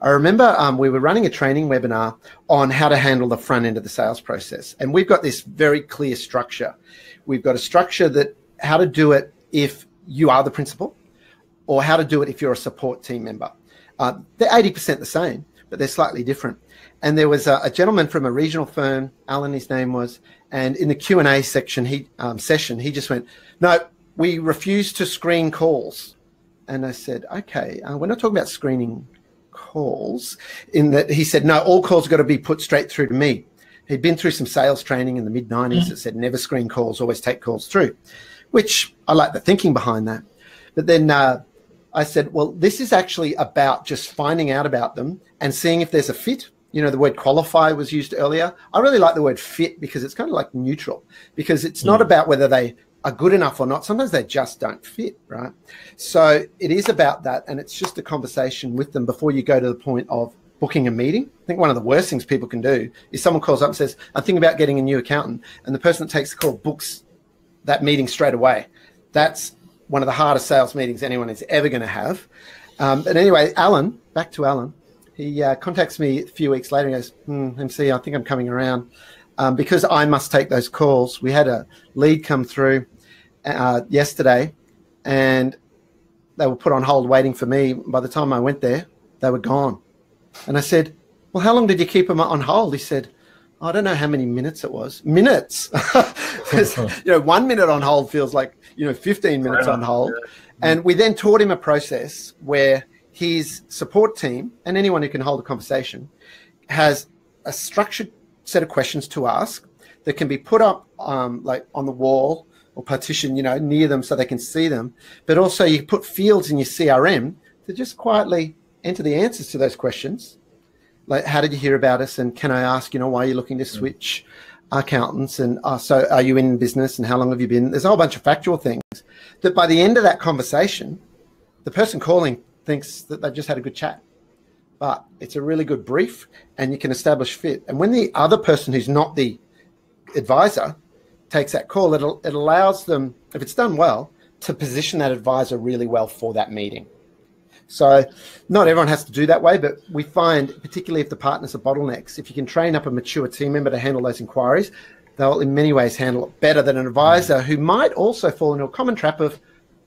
I remember um, we were running a training webinar on how to handle the front end of the sales process, and we've got this very clear structure. We've got a structure that how to do it if you are the principal, or how to do it if you're a support team member. Uh, they're 80% the same, but they're slightly different. And there was a, a, gentleman from a regional firm, Alan, his name was, and in the Q and A section, he um, session, he just went, "No, we refuse to screen calls." And I said, "Okay, uh, we're not talking about screening calls." In that, he said, "No, all calls got to be put straight through to me." He'd been through some sales training in the mid '90s mm-hmm. that said, "Never screen calls, always take calls through," which I like the thinking behind that. But then uh, I said, well, this is actually about just finding out about them and seeing if there's a fit. You know, the word qualify was used earlier. I really like the word fit because it's kind of like neutral, because it's not hmm. about whether they are good enough or not. Sometimes they just don't fit, right? So it is about that. And it's just a conversation with them before you go to the point of booking a meeting. I think one of the worst things people can do is someone calls up and says, I'm thinking about getting a new accountant. And the person that takes the call books that meeting straight away. That's one of the hardest sales meetings anyone is ever going to have. Um, but anyway, Alan, back to Alan. He uh, contacts me a few weeks later and goes, hmm, MC, I think I'm coming around um, because I must take those calls. We had a lead come through uh, yesterday and they were put on hold waiting for me. By the time I went there, they were gone. And I said, Well, how long did you keep them on hold? He said, I don't know how many minutes it was. Minutes. you know, one minute on hold feels like, you know, 15 minutes on hold. And we then taught him a process where his support team and anyone who can hold a conversation has a structured set of questions to ask that can be put up um, like on the wall or partition, you know, near them so they can see them. But also you put fields in your CRM to just quietly enter the answers to those questions. Like how did you hear about us? And can i ask you know why are you looking to mm. switch accountants? And uh, so are you in business and how long have you been? There's a whole bunch of factual things that by the end of that conversation the person calling thinks that they've just had a good chat but it's a really good brief and you can establish fit and when the other person who's not the advisor takes that call it, it allows them if it's done well to position that advisor really well for that meeting so not everyone has to do that way, but we find, particularly if the partners are bottlenecks, if you can train up a mature team member to handle those inquiries, they'll in many ways handle it better than an advisor who might also fall into a common trap of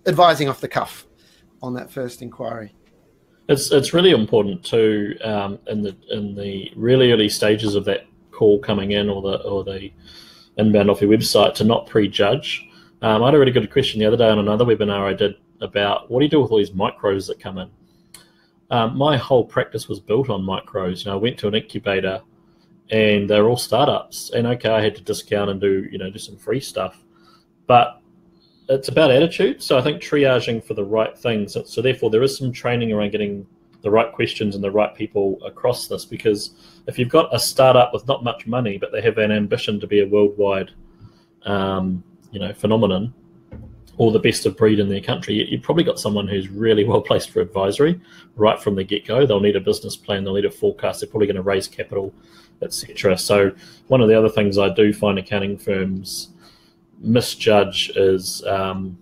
advising off the cuff on that first inquiry. It's it's really important too um, in the in the really early stages of that call coming in or the or the inbound off your website to not prejudge. Um, I had a really good question the other day on another webinar I did about what do you do with all these micros that come in. Um, my whole practice was built on micros. You know, I went to an incubator, and they're all startups. And okay, I had to discount and do you know do some free stuff, but it's about attitude. So I think triaging for the right things. So, therefore, there is some training around getting the right questions and the right people across this. Because if you've got a startup with not much money, but they have an ambition to be a worldwide, um, you know, phenomenon, or the best of breed in their country, you've probably got someone who's really well placed for advisory right from the get go. They'll need a business plan, they'll need a forecast, they're probably going to raise capital, etc. So, one of the other things I do find accounting firms misjudge is, um,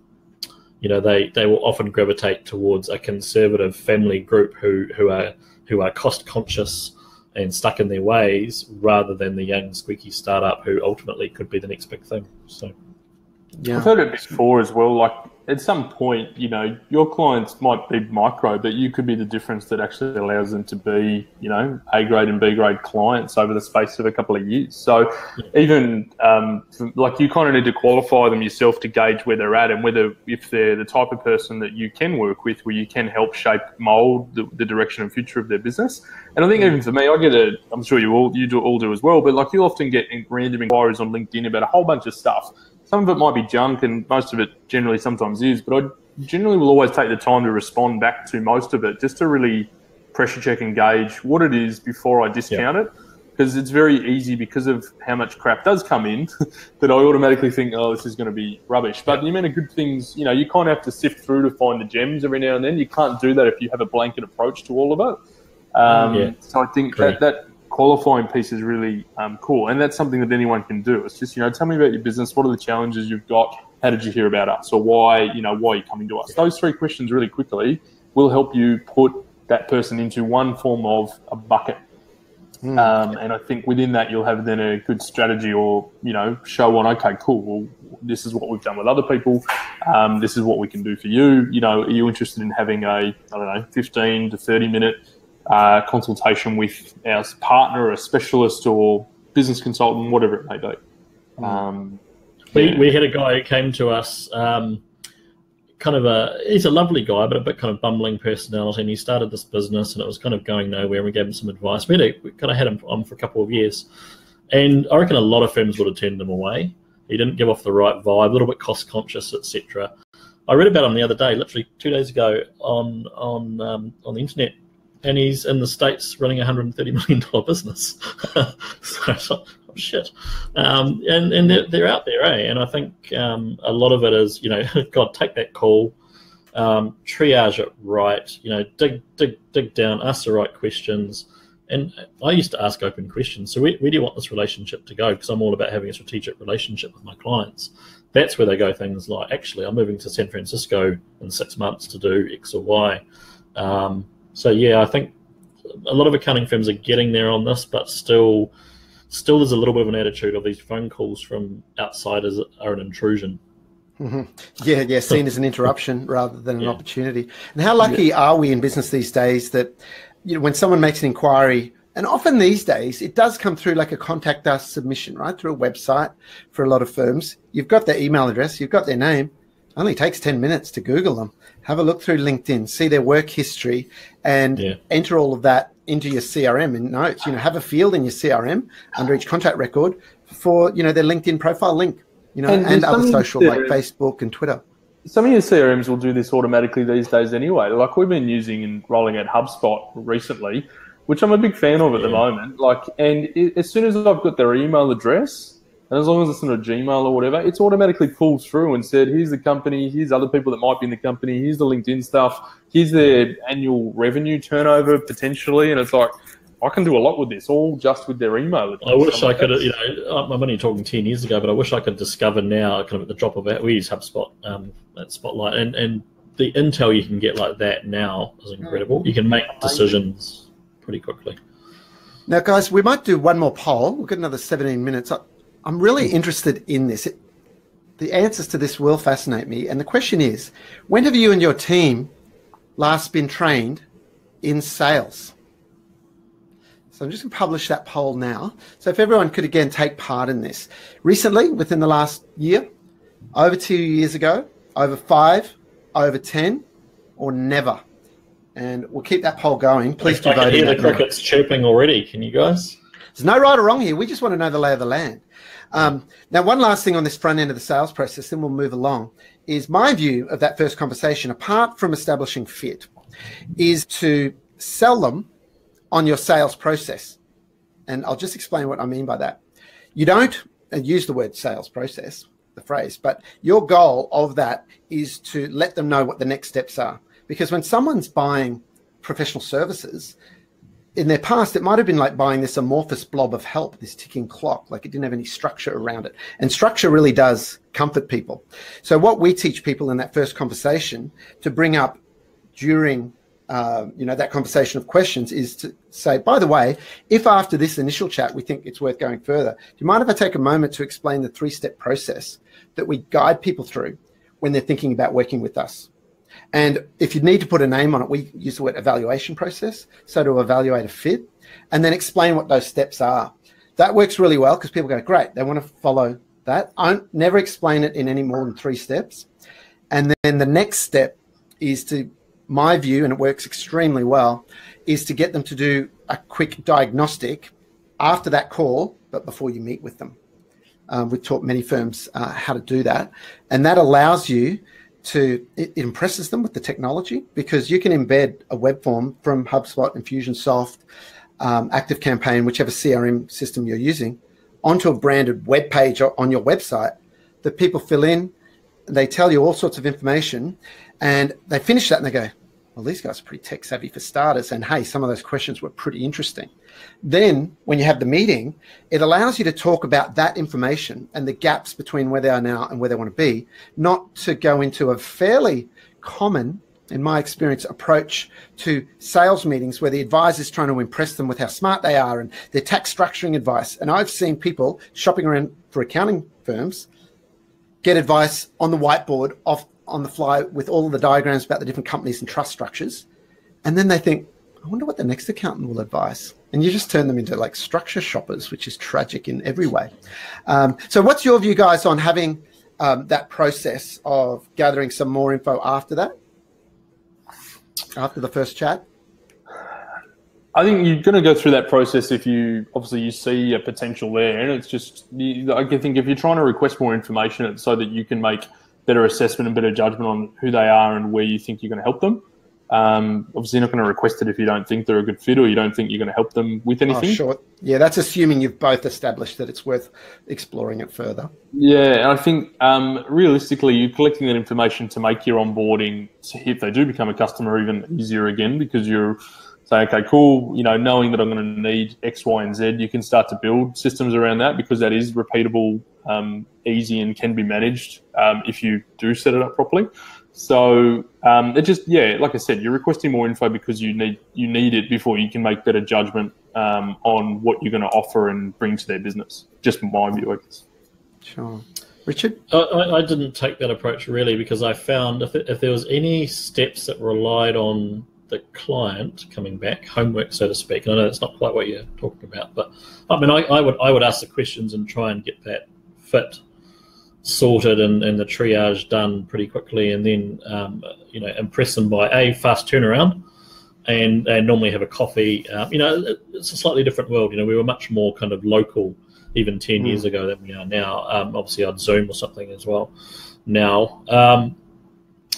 you know, they, they will often gravitate towards a conservative family group who, who are who are cost conscious and stuck in their ways rather than the young squeaky startup who ultimately could be the next big thing. So. Yeah. I've heard it before as well. Like at some point, you know, your clients might be micro, but you could be the difference that actually allows them to be, you know, A grade and B grade clients over the space of a couple of years. So even um, like you kind of need to qualify them yourself to gauge where they're at and whether if they're the type of person that you can work with, where you can help shape, mold the, the direction and future of their business. And I think even for me, I get a, I'm sure you all you do all do as well, but like you often get random inquiries on LinkedIn about a whole bunch of stuff some of it might be junk, and most of it generally sometimes is. But I generally will always take the time to respond back to most of it, just to really pressure check and gauge what it is before I discount it. Because it's very easy because of how much crap does come in that I automatically think, oh, this is going to be rubbish. But the amount of good things, you know, you kind of have to sift through to find the gems every now and then. You can't do that if you have a blanket approach to all of it. Um, yeah. So I think that, that qualifying piece is really um, cool, and that's something that anyone can do. It's just you know, tell me about your business. What are the challenges you've got? How did you hear about us, or why you know why are you coming to us? Those three questions really quickly, will help you put that person into one form of a bucket. Mm. Um, and I think within that, you'll have then a good strategy or, you know, show on, okay, cool, well, this is what we've done with other people. Um, this is what we can do for you. You know, are you interested in having a, I don't know, 15 to 30 minute uh, consultation with our partner, a specialist or business consultant, whatever it may be? Mm. Um, we, we had a guy who came to us um, kind of a he's a lovely guy, but a bit kind of bumbling personality. And he started this business, and it was kind of going nowhere. And we gave him some advice. We, had a, we kind of had him on for a couple of years, and I reckon a lot of firms would have turned him away. He didn't give off the right vibe, a little bit cost conscious, etc. I read about him the other day, literally two days ago, on on um, on the internet, and he's in the states running a hundred and thirty million dollar business. so, oh, shit. Um, and and they're, they're out there, eh? And I think um, a lot of it is, you know, God, take that call, um, triage it right, you know, dig, dig, dig down, ask the right questions. And I used to ask open questions. So where, where do you want this relationship to go? Because I'm all about having a strategic relationship with my clients. That's where they go things like, actually, I'm moving to San Francisco in six months to do X or Y. Um, so yeah, I think a lot of accounting firms are getting there on this, but still still there's a little bit of an attitude of these phone calls from outsiders are an intrusion. Mm-hmm. Yeah, yeah, seen as an interruption rather than an yeah. opportunity. And how lucky yeah. are we in business these days that you know when someone makes an inquiry, and often these days it does come through like a contact us submission, right, through a website for a lot of firms. You've got their email address, you've got their name. It only takes ten minutes to Google them, have a look through LinkedIn, see their work history, and yeah. enter all of that into your CRM in notes. You know, have a field in your CRM under each contract record for you know their LinkedIn profile link. You know, and, and other social like Facebook and Twitter. Some of your CRMs will do this automatically these days anyway. Like we've been using and rolling out HubSpot recently, which I'm a big fan of at yeah. the moment. Like, and it, as soon as I've got their email address, and as long as it's not a Gmail or whatever, it's automatically pulled through and said, here's the company, here's other people that might be in the company, here's the LinkedIn stuff, here's their annual revenue turnover potentially. And it's like, I can do a lot with this, all just with their email. I wish I could, you know, I'm only talking 10 years ago, but I wish I could discover now, kind of at the drop of it, we use HubSpot, um, at Spotlight, and, and the intel you can get like that now is incredible. You can make decisions pretty quickly. Now, guys, we might do one more poll. We've got another 17 minutes. I'm really interested in this. It, the answers to this will fascinate me. And the question is when have you and your team last been trained in sales? So I'm just going to publish that poll now. So if everyone could again take part in this. Recently, within the last year, over two years ago, over five, over 10, or never. And we'll keep that poll going. Please do vote. I hear the crickets chirping already. Can you guys? There's no right or wrong here. We just want to know the lay of the land. Um, now, one last thing on this front end of the sales process, then we'll move along, is my view of that first conversation, apart from establishing fit, is to sell them on your sales process. And I'll just explain what I mean by that. You don't use the word sales process, the phrase, but your goal of that is to let them know what the next steps are. Because when someone's buying professional services, in their past, it might have been like buying this amorphous blob of help, this ticking clock, like it didn't have any structure around it. And structure really does comfort people. So, what we teach people in that first conversation to bring up during uh, you know that conversation of questions is to say, by the way, if after this initial chat we think it's worth going further, do you mind if I take a moment to explain the three-step process that we guide people through when they're thinking about working with us? And if you need to put a name on it, we use the word evaluation process. So to evaluate a fit and then explain what those steps are. That works really well because people go, great, they want to follow that. I never explain it in any more than three steps. And then the next step is to, my view, and it works extremely well, is to get them to do a quick diagnostic after that call, but before you meet with them. Um, we've taught many firms uh, how to do that. And that allows you to it, impresses them with the technology because you can embed a web form from HubSpot, Infusionsoft, um, Active Campaign, whichever CRM system you're using, onto a branded web page on your website that people fill in. They tell you all sorts of information, and they finish that and they go, "Well, these guys are pretty tech savvy for starters." And hey, some of those questions were pretty interesting. Then, when you have the meeting, it allows you to talk about that information and the gaps between where they are now and where they want to be, not to go into a fairly common in my experience, approach to sales meetings where the advisor is trying to impress them with how smart they are and their tax structuring advice. And I've seen people shopping around for accounting firms get advice on the whiteboard off on the fly with all of the diagrams about the different companies and trust structures. And then they think, I wonder what the next accountant will advise. And you just turn them into like structure shoppers, which is tragic in every way. Um, so, what's your view, guys, on having um, that process of gathering some more info after that? After the first chat? I think you're going to go through that process if you obviously you see a potential there, and it's just I think if you're trying to request more information, it's so that you can make better assessment and better judgment on who they are and where you think you're going to help them. Um, obviously, not going to request it if you don't think they're a good fit or you don't think you're going to help them with anything. Oh, sure. Yeah, that's assuming you've both established that it's worth exploring it further. Yeah, and I think um, realistically, you're collecting that information to make your onboarding, if they do become a customer, even easier again because you're saying, okay, cool, you know, knowing that I'm going to need X, Y, and Z, you can start to build systems around that because that is repeatable, um, easy, and can be managed um, if you do set it up properly. So um, it just, yeah, like I said, you're requesting more info because you need you need it before you can make better judgment um, on what you're going to offer and bring to their business. Just my view, I guess. Sure. Richard? I, I didn't take that approach really because I found if, if there was any steps that relied on the client coming back, homework, so to speak. And I know that's not quite what you're talking about, but I mean, I, I would I would ask the questions and try and get that fit sorted and, and the triage done pretty quickly, and then um, you know impress them by a fast turnaround, and and normally have a coffee. Um, you know, it's a slightly different world. You know, we were much more kind of local even ten mm. years ago than we are now. Um, obviously on Zoom or something as well now. Um,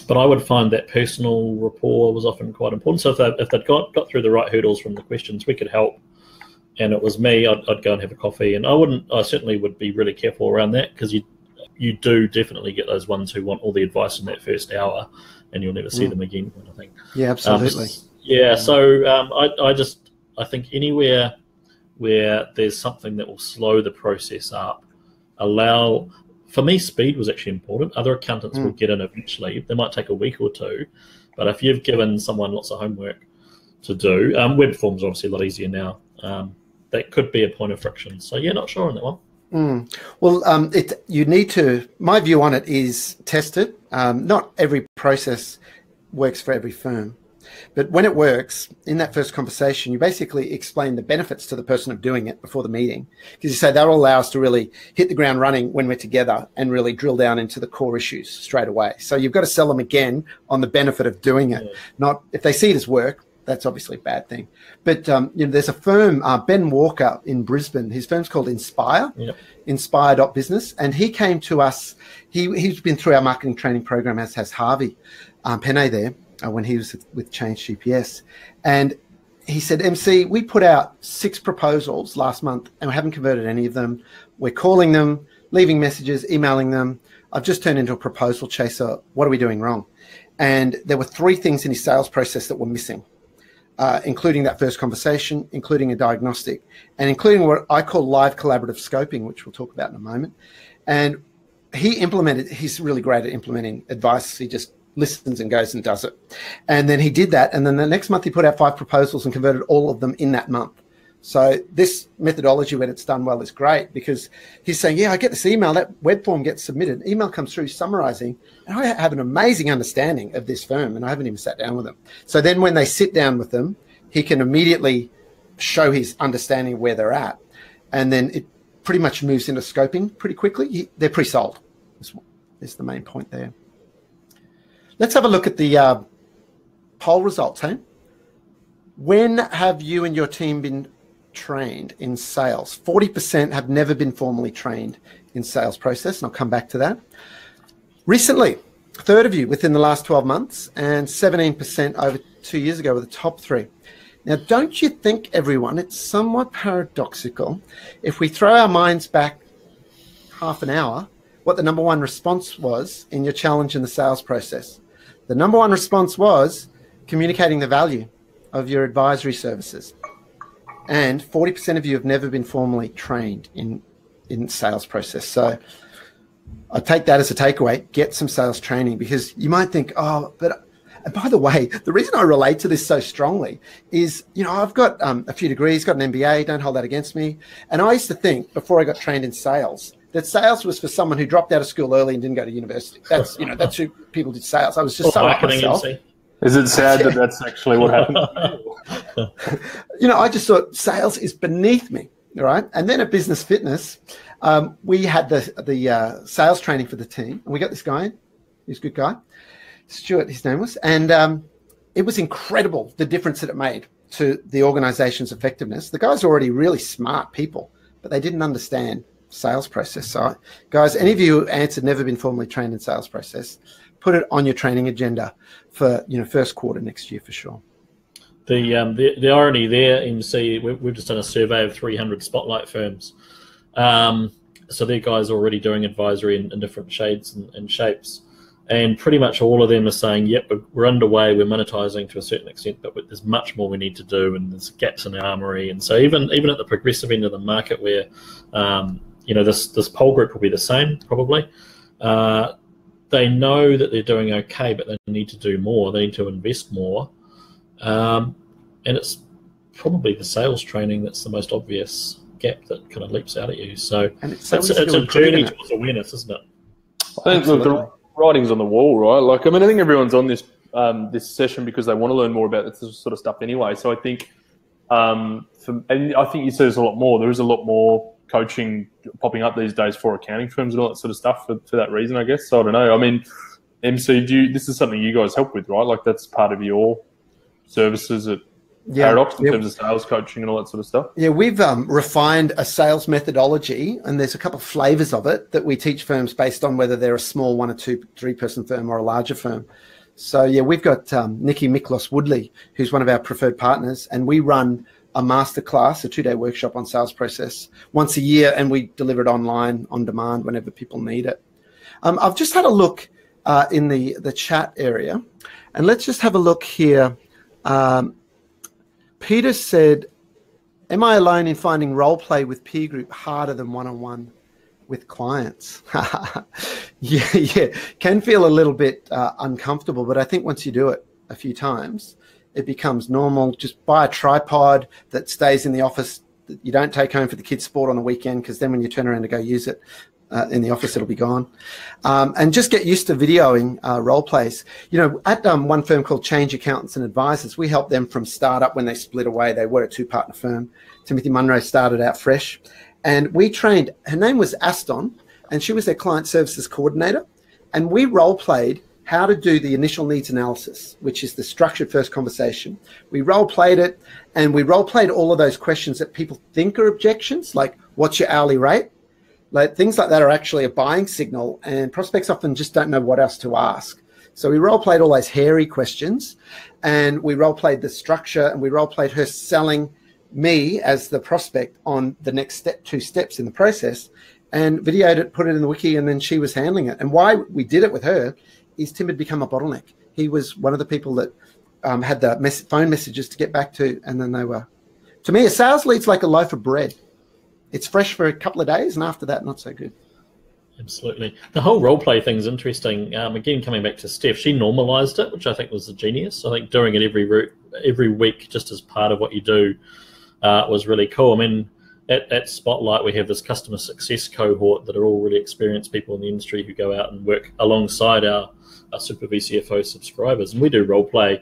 but I would find that personal rapport was often quite important. So if, they, if they'd got, got through the right hurdles from the questions, we could help. And it was me, I'd, I'd go and have a coffee. And I wouldn't, I certainly would be really careful around that because you, you do definitely get those ones who want all the advice in that first hour and you'll never see mm. them again, I think. Yeah, absolutely. Um, yeah, so um, I, I just, I think anywhere where there's something that will slow the process up, allow for me, speed was actually important. Other accountants mm. will get in eventually. They might take a week or two, but if you've given someone lots of homework to do, um, web forms are obviously a lot easier now. Um, that could be a point of friction. So yeah, not sure on that one. Mm. Well, um, it you need to. My view on it is test it. Um, not every process works for every firm. But when it works, in that first conversation, you basically explain the benefits to the person of doing it before the meeting. Because you say that'll allow us to really hit the ground running when we're together and really drill down into the core issues straight away. So you've got to sell them again on the benefit of doing it. Yeah. Not if they see it as work, that's obviously a bad thing. But um, you know, there's a firm, uh, Ben Walker in Brisbane. His firm's called Inspire, yep. Inspire.business, and he came to us. He he's been through our marketing training program, as has Harvey um, Penne there, uh, when he was with Change GPS. And he said, MC, we put out six proposals last month and we haven't converted any of them. We're calling them, leaving messages, emailing them. I've just turned into a proposal chaser. What are we doing wrong? And there were three things in his sales process that were missing, uh, including that first conversation, including a diagnostic, and including what I call live collaborative scoping, which we'll talk about in a moment. And he implemented, he's really great at implementing advice. He just listens and goes and does it. And then he did that. And then the next month he put out five proposals and converted all of them in that month. So this methodology, when it's done well, is great because he's saying, "Yeah, I get this email. That web form gets submitted. Email comes through summarizing, and I have an amazing understanding of this firm, and I haven't even sat down with them. So then, when they sit down with them, he can immediately show his understanding of where they're at, and then it pretty much moves into scoping pretty quickly. He, they're pre-sold. That's the main point there. Let's have a look at the uh, poll results, hey? When have you and your team been trained in sales? 40% have never been formally trained in sales process, and I'll come back to that. Recently, a third of you within the last 12 months, and 17% over two years ago were the top three. Now, don't you think, everyone, it's somewhat paradoxical if we throw our minds back half an hour, what the number one response was in your challenge in the sales process? The number one response was communicating the value of your advisory services. And 40% of you have never been formally trained in, in sales process. So I take that as a takeaway. Get some sales training because you might think, oh, but And by the way, the reason I relate to this so strongly is, you know, I've got um, a few degrees, got an MBA, don't hold that against me. And I used to think before I got trained in sales that sales was for someone who dropped out of school early and didn't go to university. That's, you know, that's who people did sales. I was just so up myself. Is it sad that that's actually what happened? you know, I just thought sales is beneath me, right? And then at Business Fitness, um, we had the the uh, sales training for the team, and we got this guy in. He's a good guy, Stuart, his name was, and um, it was incredible the difference that it made to the organization's effectiveness. The guys are already really smart people, but they didn't understand sales process. So, guys, any of you who answered never been formally trained in sales process, put it on your training agenda for you know first quarter next year for sure. The um, the, the irony there, MC, we've just done a survey of 300 spotlight firms. Um, so their guys are already doing advisory in, in different shades and, and, shapes. And pretty much all of them are saying, yep, we're, we're underway, we're monetizing to a certain extent, but there's much more we need to do, and there's gaps in the armory. And so even even at the progressive end of the market, where um, you know this this poll group will be the same probably. Uh, they know that they're doing okay, but they need to do more. They need to invest more, um, and it's probably the sales training that's the most obvious gap that kind of leaps out at you. So it's, it's, it's a journey towards awareness, isn't it? I think look, the writing's on the wall, right? Like, I mean, I think everyone's on this um, this session because they want to learn more about this sort of stuff anyway. So I think, um, for, and I think you see there's a lot more. There is a lot more coaching popping up these days for accounting firms and all that sort of stuff for, for that reason, I guess. So I don't know. I mean, MC, do you, this is something you guys help with, right? Like that's part of your services at yeah, Paradox in terms of sales coaching and all that sort of stuff? Yeah, we've um, refined a sales methodology, and there's a couple of flavors of it that we teach firms based on whether they're a small one or two, three person firm or a larger firm. So yeah, we've got um, Nikki Miklos Woodley, who's one of our preferred partners, and we run a masterclass, a two day workshop on sales process once a year, and we deliver it online on demand whenever people need it. Um, I've just had a look uh, in the, the chat area, and let's just have a look here. Um, Peter said, Am I alone in finding role play with peer group harder than one on one with clients? yeah, yeah, can feel a little bit uh, uncomfortable, but I think once you do it a few times, it becomes normal. Just buy a tripod that stays in the office that you don't take home for the kids' sport on the weekend because then when you turn around to go use it uh, in the office, it'll be gone. Um, and just get used to videoing uh, role plays. You know, at um, one firm called Change Accountants and Advisors, we helped them from startup when they split away. They were a two partner firm. Timothy Munro started out fresh. And we trained, her name was Aston, and she was their client services coordinator. And we role played how to do the initial needs analysis, which is the structured first conversation. We role played it and we role played all of those questions that people think are objections, like what's your hourly rate? Like things like that are actually a buying signal, and prospects often just don't know what else to ask. So we role played all those hairy questions, and we role played the structure, and we role played her selling me as the prospect on the next step, two steps in the process, and videoed it, put it in the wiki, and then she was handling it. And why we did it with her is Tim had become a bottleneck. He was one of the people that um, had the mess- phone messages to get back to, and then they were. To me, a sales lead's like a loaf of bread. It's fresh for a couple of days, and after that, not so good. Absolutely. The whole role play thing is interesting. Um, again, coming back to Steph, she normalized it, which I think was a genius. I think doing it every route, every week, just as part of what you do, uh, was really cool. I mean, at, at Spotlight, we have this customer success cohort that are all really experienced people in the industry who go out and work alongside our Super VCFO subscribers, and we do role play.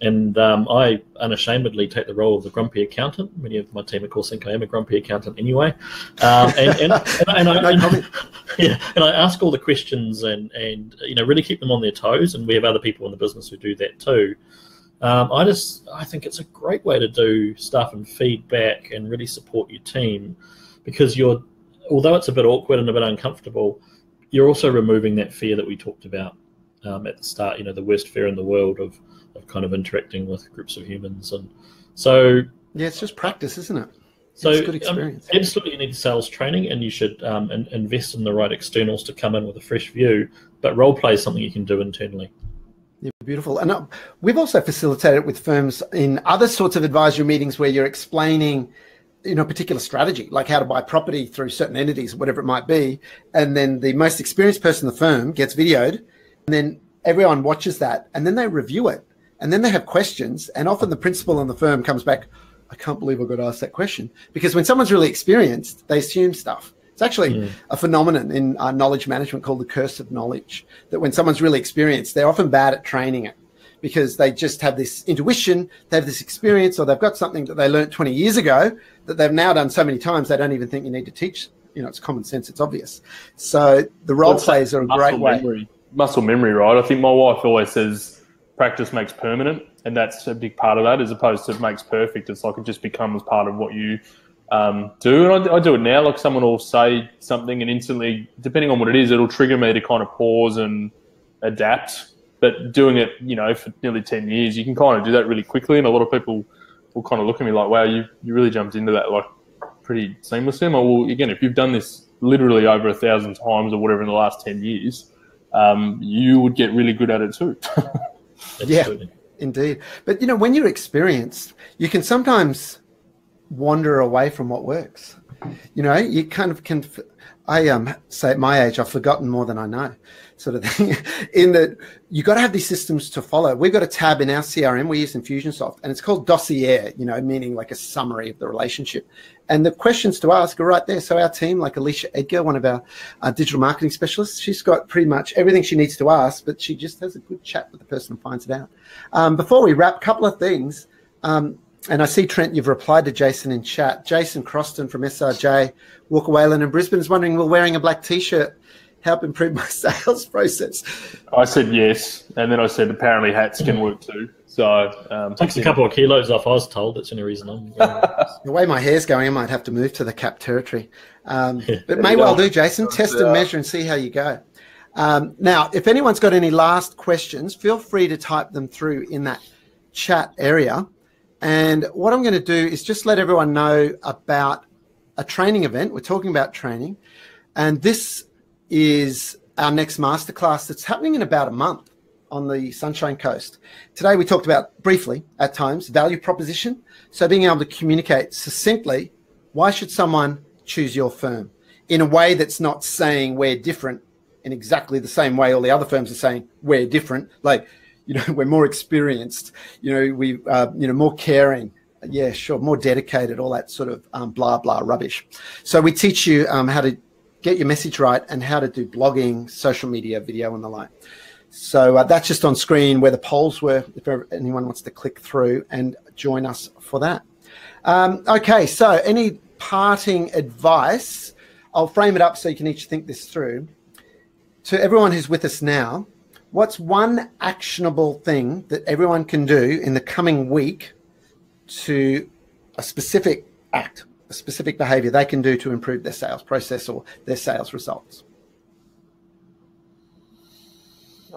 And um, I unashamedly take the role of the grumpy accountant. Many of my team, of course, think I am a grumpy accountant anyway. Um, and, and, and, and, I, and, yeah, and I ask all the questions and, and you know really keep them on their toes. And we have other people in the business who do that too. Um, I just I think it's a great way to do stuff and feedback and really support your team because you're although it's a bit awkward and a bit uncomfortable, you're also removing that fear that we talked about um, at the start. You know, the worst fear in the world of of kind of interacting with groups of humans, and so yeah, it's just practice, isn't it? So um, absolutely, you need sales training, and you should um, in, invest in the right externals to come in with a fresh view. But role play is something you can do internally. Yeah, beautiful. And uh, we've also facilitated with firms in other sorts of advisory meetings where you're explaining, you know, a particular strategy, like how to buy property through certain entities, or whatever it might be. And then the most experienced person in the firm gets videoed and then everyone watches that and then they review it and then they have questions. And often the principal in the firm comes back, I can't believe I got asked that question. Because when someone's really experienced, they assume stuff. It's actually mm. a phenomenon in uh, knowledge management called the curse of knowledge. That when someone's really experienced, they're often bad at training it because they just have this intuition, they have this experience, or they've got something that they learned 20 years ago that they've now done so many times they don't even think you need to teach. You know, it's common sense, it's obvious. So the role plays are a great way. Memory, muscle memory, right? I think my wife always says practice makes permanent, and that's a big part of that, as opposed to makes perfect. It's like it just becomes part of what you um, do. And I, I, do it now. Like someone will say something, and instantly, depending on what it is, it'll trigger me to kind of pause and adapt. But doing it, you know, for nearly ten years, you can kind of do that really quickly. And a lot of people will kind of look at me like, "Wow, you you really jumped into that like pretty seamlessly." I'm well, again, if you've done this literally over a thousand times or whatever in the last ten years, um, you would get really good at it too. yeah, indeed. But you know, when you're experienced, you can sometimes wander away from what works. You know, you kind of can. I um say at my age, I've forgotten more than I know, sort of thing. in that you've got to have these systems to follow. We've got a tab in our CRM we use Infusionsoft, and it's called dossier. You know, meaning like a summary of the relationship. And the questions to ask are right there. So our team, like Alicia Edgar, one of our uh, digital marketing specialists, she's got pretty much everything she needs to ask, but she just has a good chat with the person and finds it out. Um, before we wrap, a couple of things. Um, and I see Trent, you've replied to Jason in chat. Jason Croston from SRJ, Walker Wayland in Brisbane is wondering, will wearing a black t-shirt help improve my sales process? I said yes, and then I said apparently hats can work too. So um, takes a couple of kilos off. I was told that's the only reason I'm. the way my hair's going, I might have to move to the cap territory, um, but may well do. Jason, test and measure and see how you go. Um, now, if anyone's got any last questions, feel free to type them through in that chat area. And what I'm going to do is just let everyone know about a training event. We're talking about training. And this is our next masterclass that's happening in about a month on the Sunshine Coast. Today, we talked about briefly at times value proposition. So, being able to communicate succinctly why should someone choose your firm in a way that's not saying we're different in exactly the same way all the other firms are saying we're different. Like, you know we're more experienced you know we uh, you know more caring yeah sure more dedicated all that sort of um, blah blah rubbish so we teach you um, how to get your message right and how to do blogging social media video and the like. So uh, that's just on screen where the polls were if anyone wants to click through and join us for that. Um, okay so any parting advice? I'll frame it up so you can each think this through. To everyone who's with us now what's one actionable thing that everyone can do in the coming week to a specific act, specific behavior they can do to improve their sales process or their sales results?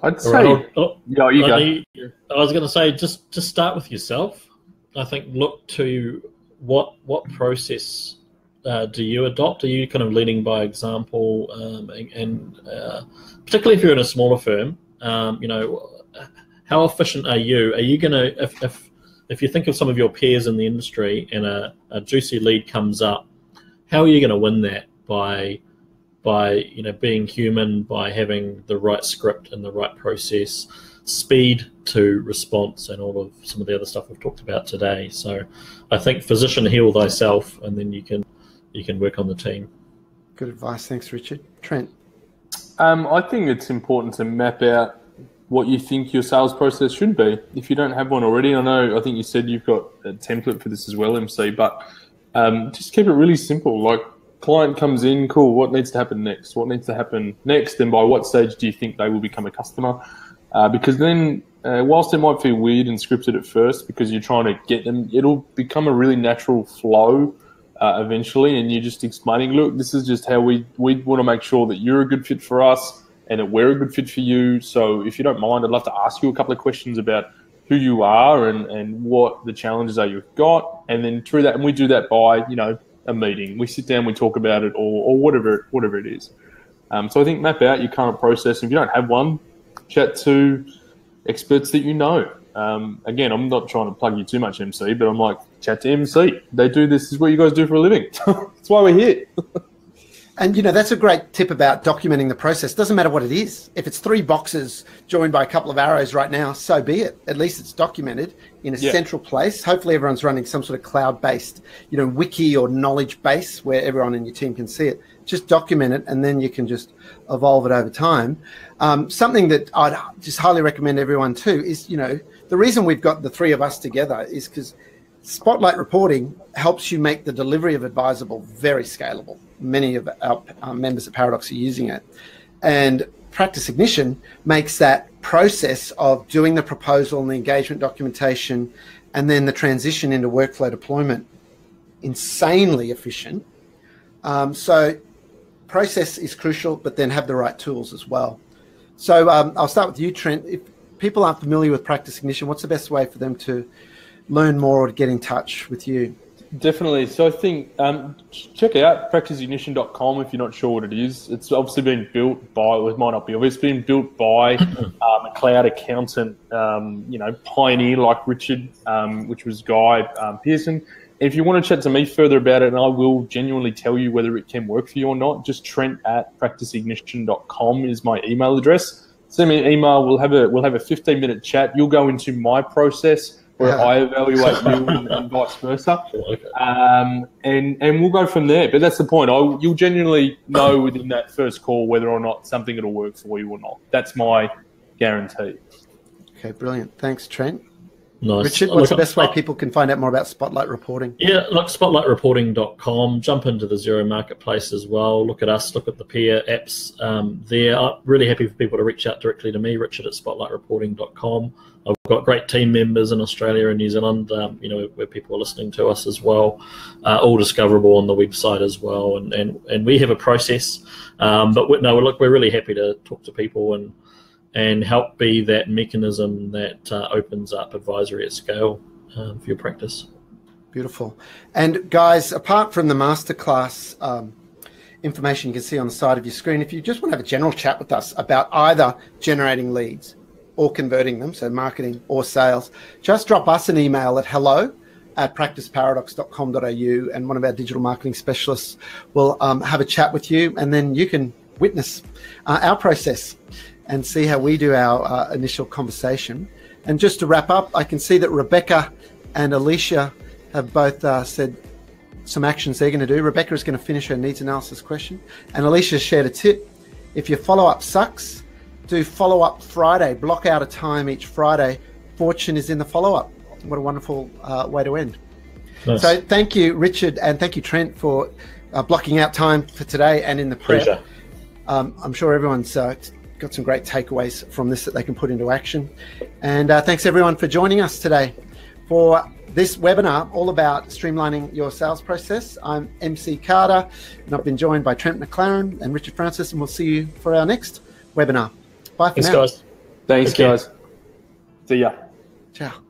I'd say, right, oh, yeah, you go. I was going to say, just just start with yourself. I think look to what what process uh, do you adopt? Are you kind of leading by example, um, and, and uh, particularly if you're in a smaller firm, um, you know, how efficient are you? Are you going to, if, if, if you think of some of your peers in the industry and a, a juicy lead comes up, how are you going to win that by, by, you know, being human, by having the right script and the right process, speed to response and all of some of the other stuff we've talked about today. So I think physician heal thyself and then you can, you can work on the team. Good advice. Thanks, Richard. Trent. Um, I think it's important to map out what you think your sales process should be. If you don't have one already, I know I think you said you've got a template for this as well, MC, but um, just keep it really simple. Like client comes in, cool. What needs to happen next? What needs to happen next? And by what stage do you think they will become a customer? Uh, because then, uh, whilst it might feel weird and scripted at first, because you're trying to get them, it'll become a really natural flow uh, eventually, and you're just explaining, look, this is just how we we want to make sure that you're a good fit for us and that we're a good fit for you. So if you don't mind, I'd love to ask you a couple of questions about who you are and, and what the challenges are you've got, and then through that, and we do that by you know a meeting. We sit down, we talk about it, or, or whatever whatever it is. Um, so I think map out your current process. If you don't have one, chat to experts that you know. Um, again, I'm not trying to plug you too much, MC, but I'm like, chat to MC. They do this. this is what you guys do for a living. That's why we're here. And you know that's a great tip about documenting the process. Doesn't matter what it is. If it's three boxes joined by a couple of arrows right now, so be it. At least it's documented in a Yeah. central place. Hopefully, everyone's running some sort of cloud-based, you know, wiki or knowledge base where everyone in your team can see it. Just document it, and then you can just evolve it over time. Um, something that I'd just highly recommend everyone too is, you know, the reason we've got the three of us together is because Spotlight reporting helps you make the delivery of advisable very scalable. Many of our, members at Paradox are using it. And Practice Ignition makes that process of doing the proposal and the engagement documentation and then the transition into workflow deployment insanely efficient. Um, so, process is crucial, but then have the right tools as well. So, um, I'll start with you, Trent. If people aren't familiar with Practice Ignition, what's the best way for them to learn more or get in touch with you? Definitely. So I think um, check out practiceignition.com if you're not sure what it is. It's obviously been built by, it might not be obvious, it's been built by um, a cloud accountant, um, you know, pioneer like Richard, um, which was Guy um, Pearson. If you want to chat to me further about it, and I will genuinely tell you whether it can work for you or not, just trent at practiceignition.com is my email address. Send me an email. We'll have a we'll have a 15 minute chat. You'll go into my process where Yeah. I evaluate you and, and vice versa um, and and we'll go from there. But that's the point. I, you'll genuinely know within that first call whether or not something will work for you or not. That's my guarantee. Okay, brilliant. Thanks, Trent. Nice. Richard, Look, what's the best way uh, people can find out more about Spotlight reporting? Yeah, look, spotlightreporting.com. Jump into the Xero Marketplace as well. Look at us, look at the peer apps um, there. I'm really happy for people to reach out directly to me, richard at spotlightreporting.com. I've got great team members in Australia and New Zealand, um, you know, where, where people are listening to us as well. Uh, all discoverable on the website as well. And, and, and we have a process. Um, but we, no, look, we're really happy to talk to people and and help be that mechanism that uh, opens up advisory at scale um, for your practice. Beautiful. And guys, apart from the masterclass um, information you can see on the side of your screen, if you just want to have a general chat with us about either generating leads or converting them, so marketing or sales, just drop us an email at hello at practiceparadox.com.au and one of our digital marketing specialists will um, have a chat with you and then you can witness uh, our process and see how we do our uh, initial conversation. And just to wrap up, I can see that Rebecca and Alicia have both uh, said some actions they're going to do. Rebecca is going to finish her needs analysis question, and Alicia shared a tip. If your follow up sucks, do follow up Friday. Block out a time each Friday. Fortune is in the follow up. What a wonderful uh, way to end. Nice. So thank you, Richard, and thank you, Trent, for uh, blocking out time for today and in the prep. Um, I'm sure everyone's uh, got some great takeaways from this that they can put into action. And uh, thanks everyone for joining us today for this webinar all about streamlining your sales process. I'm MC Carter, and I've been joined by Trent McLaren and Richard Francis, and we'll see you for our next webinar. Bye for Thanks, now. guys. Thanks, Take guys. See ya. Ciao.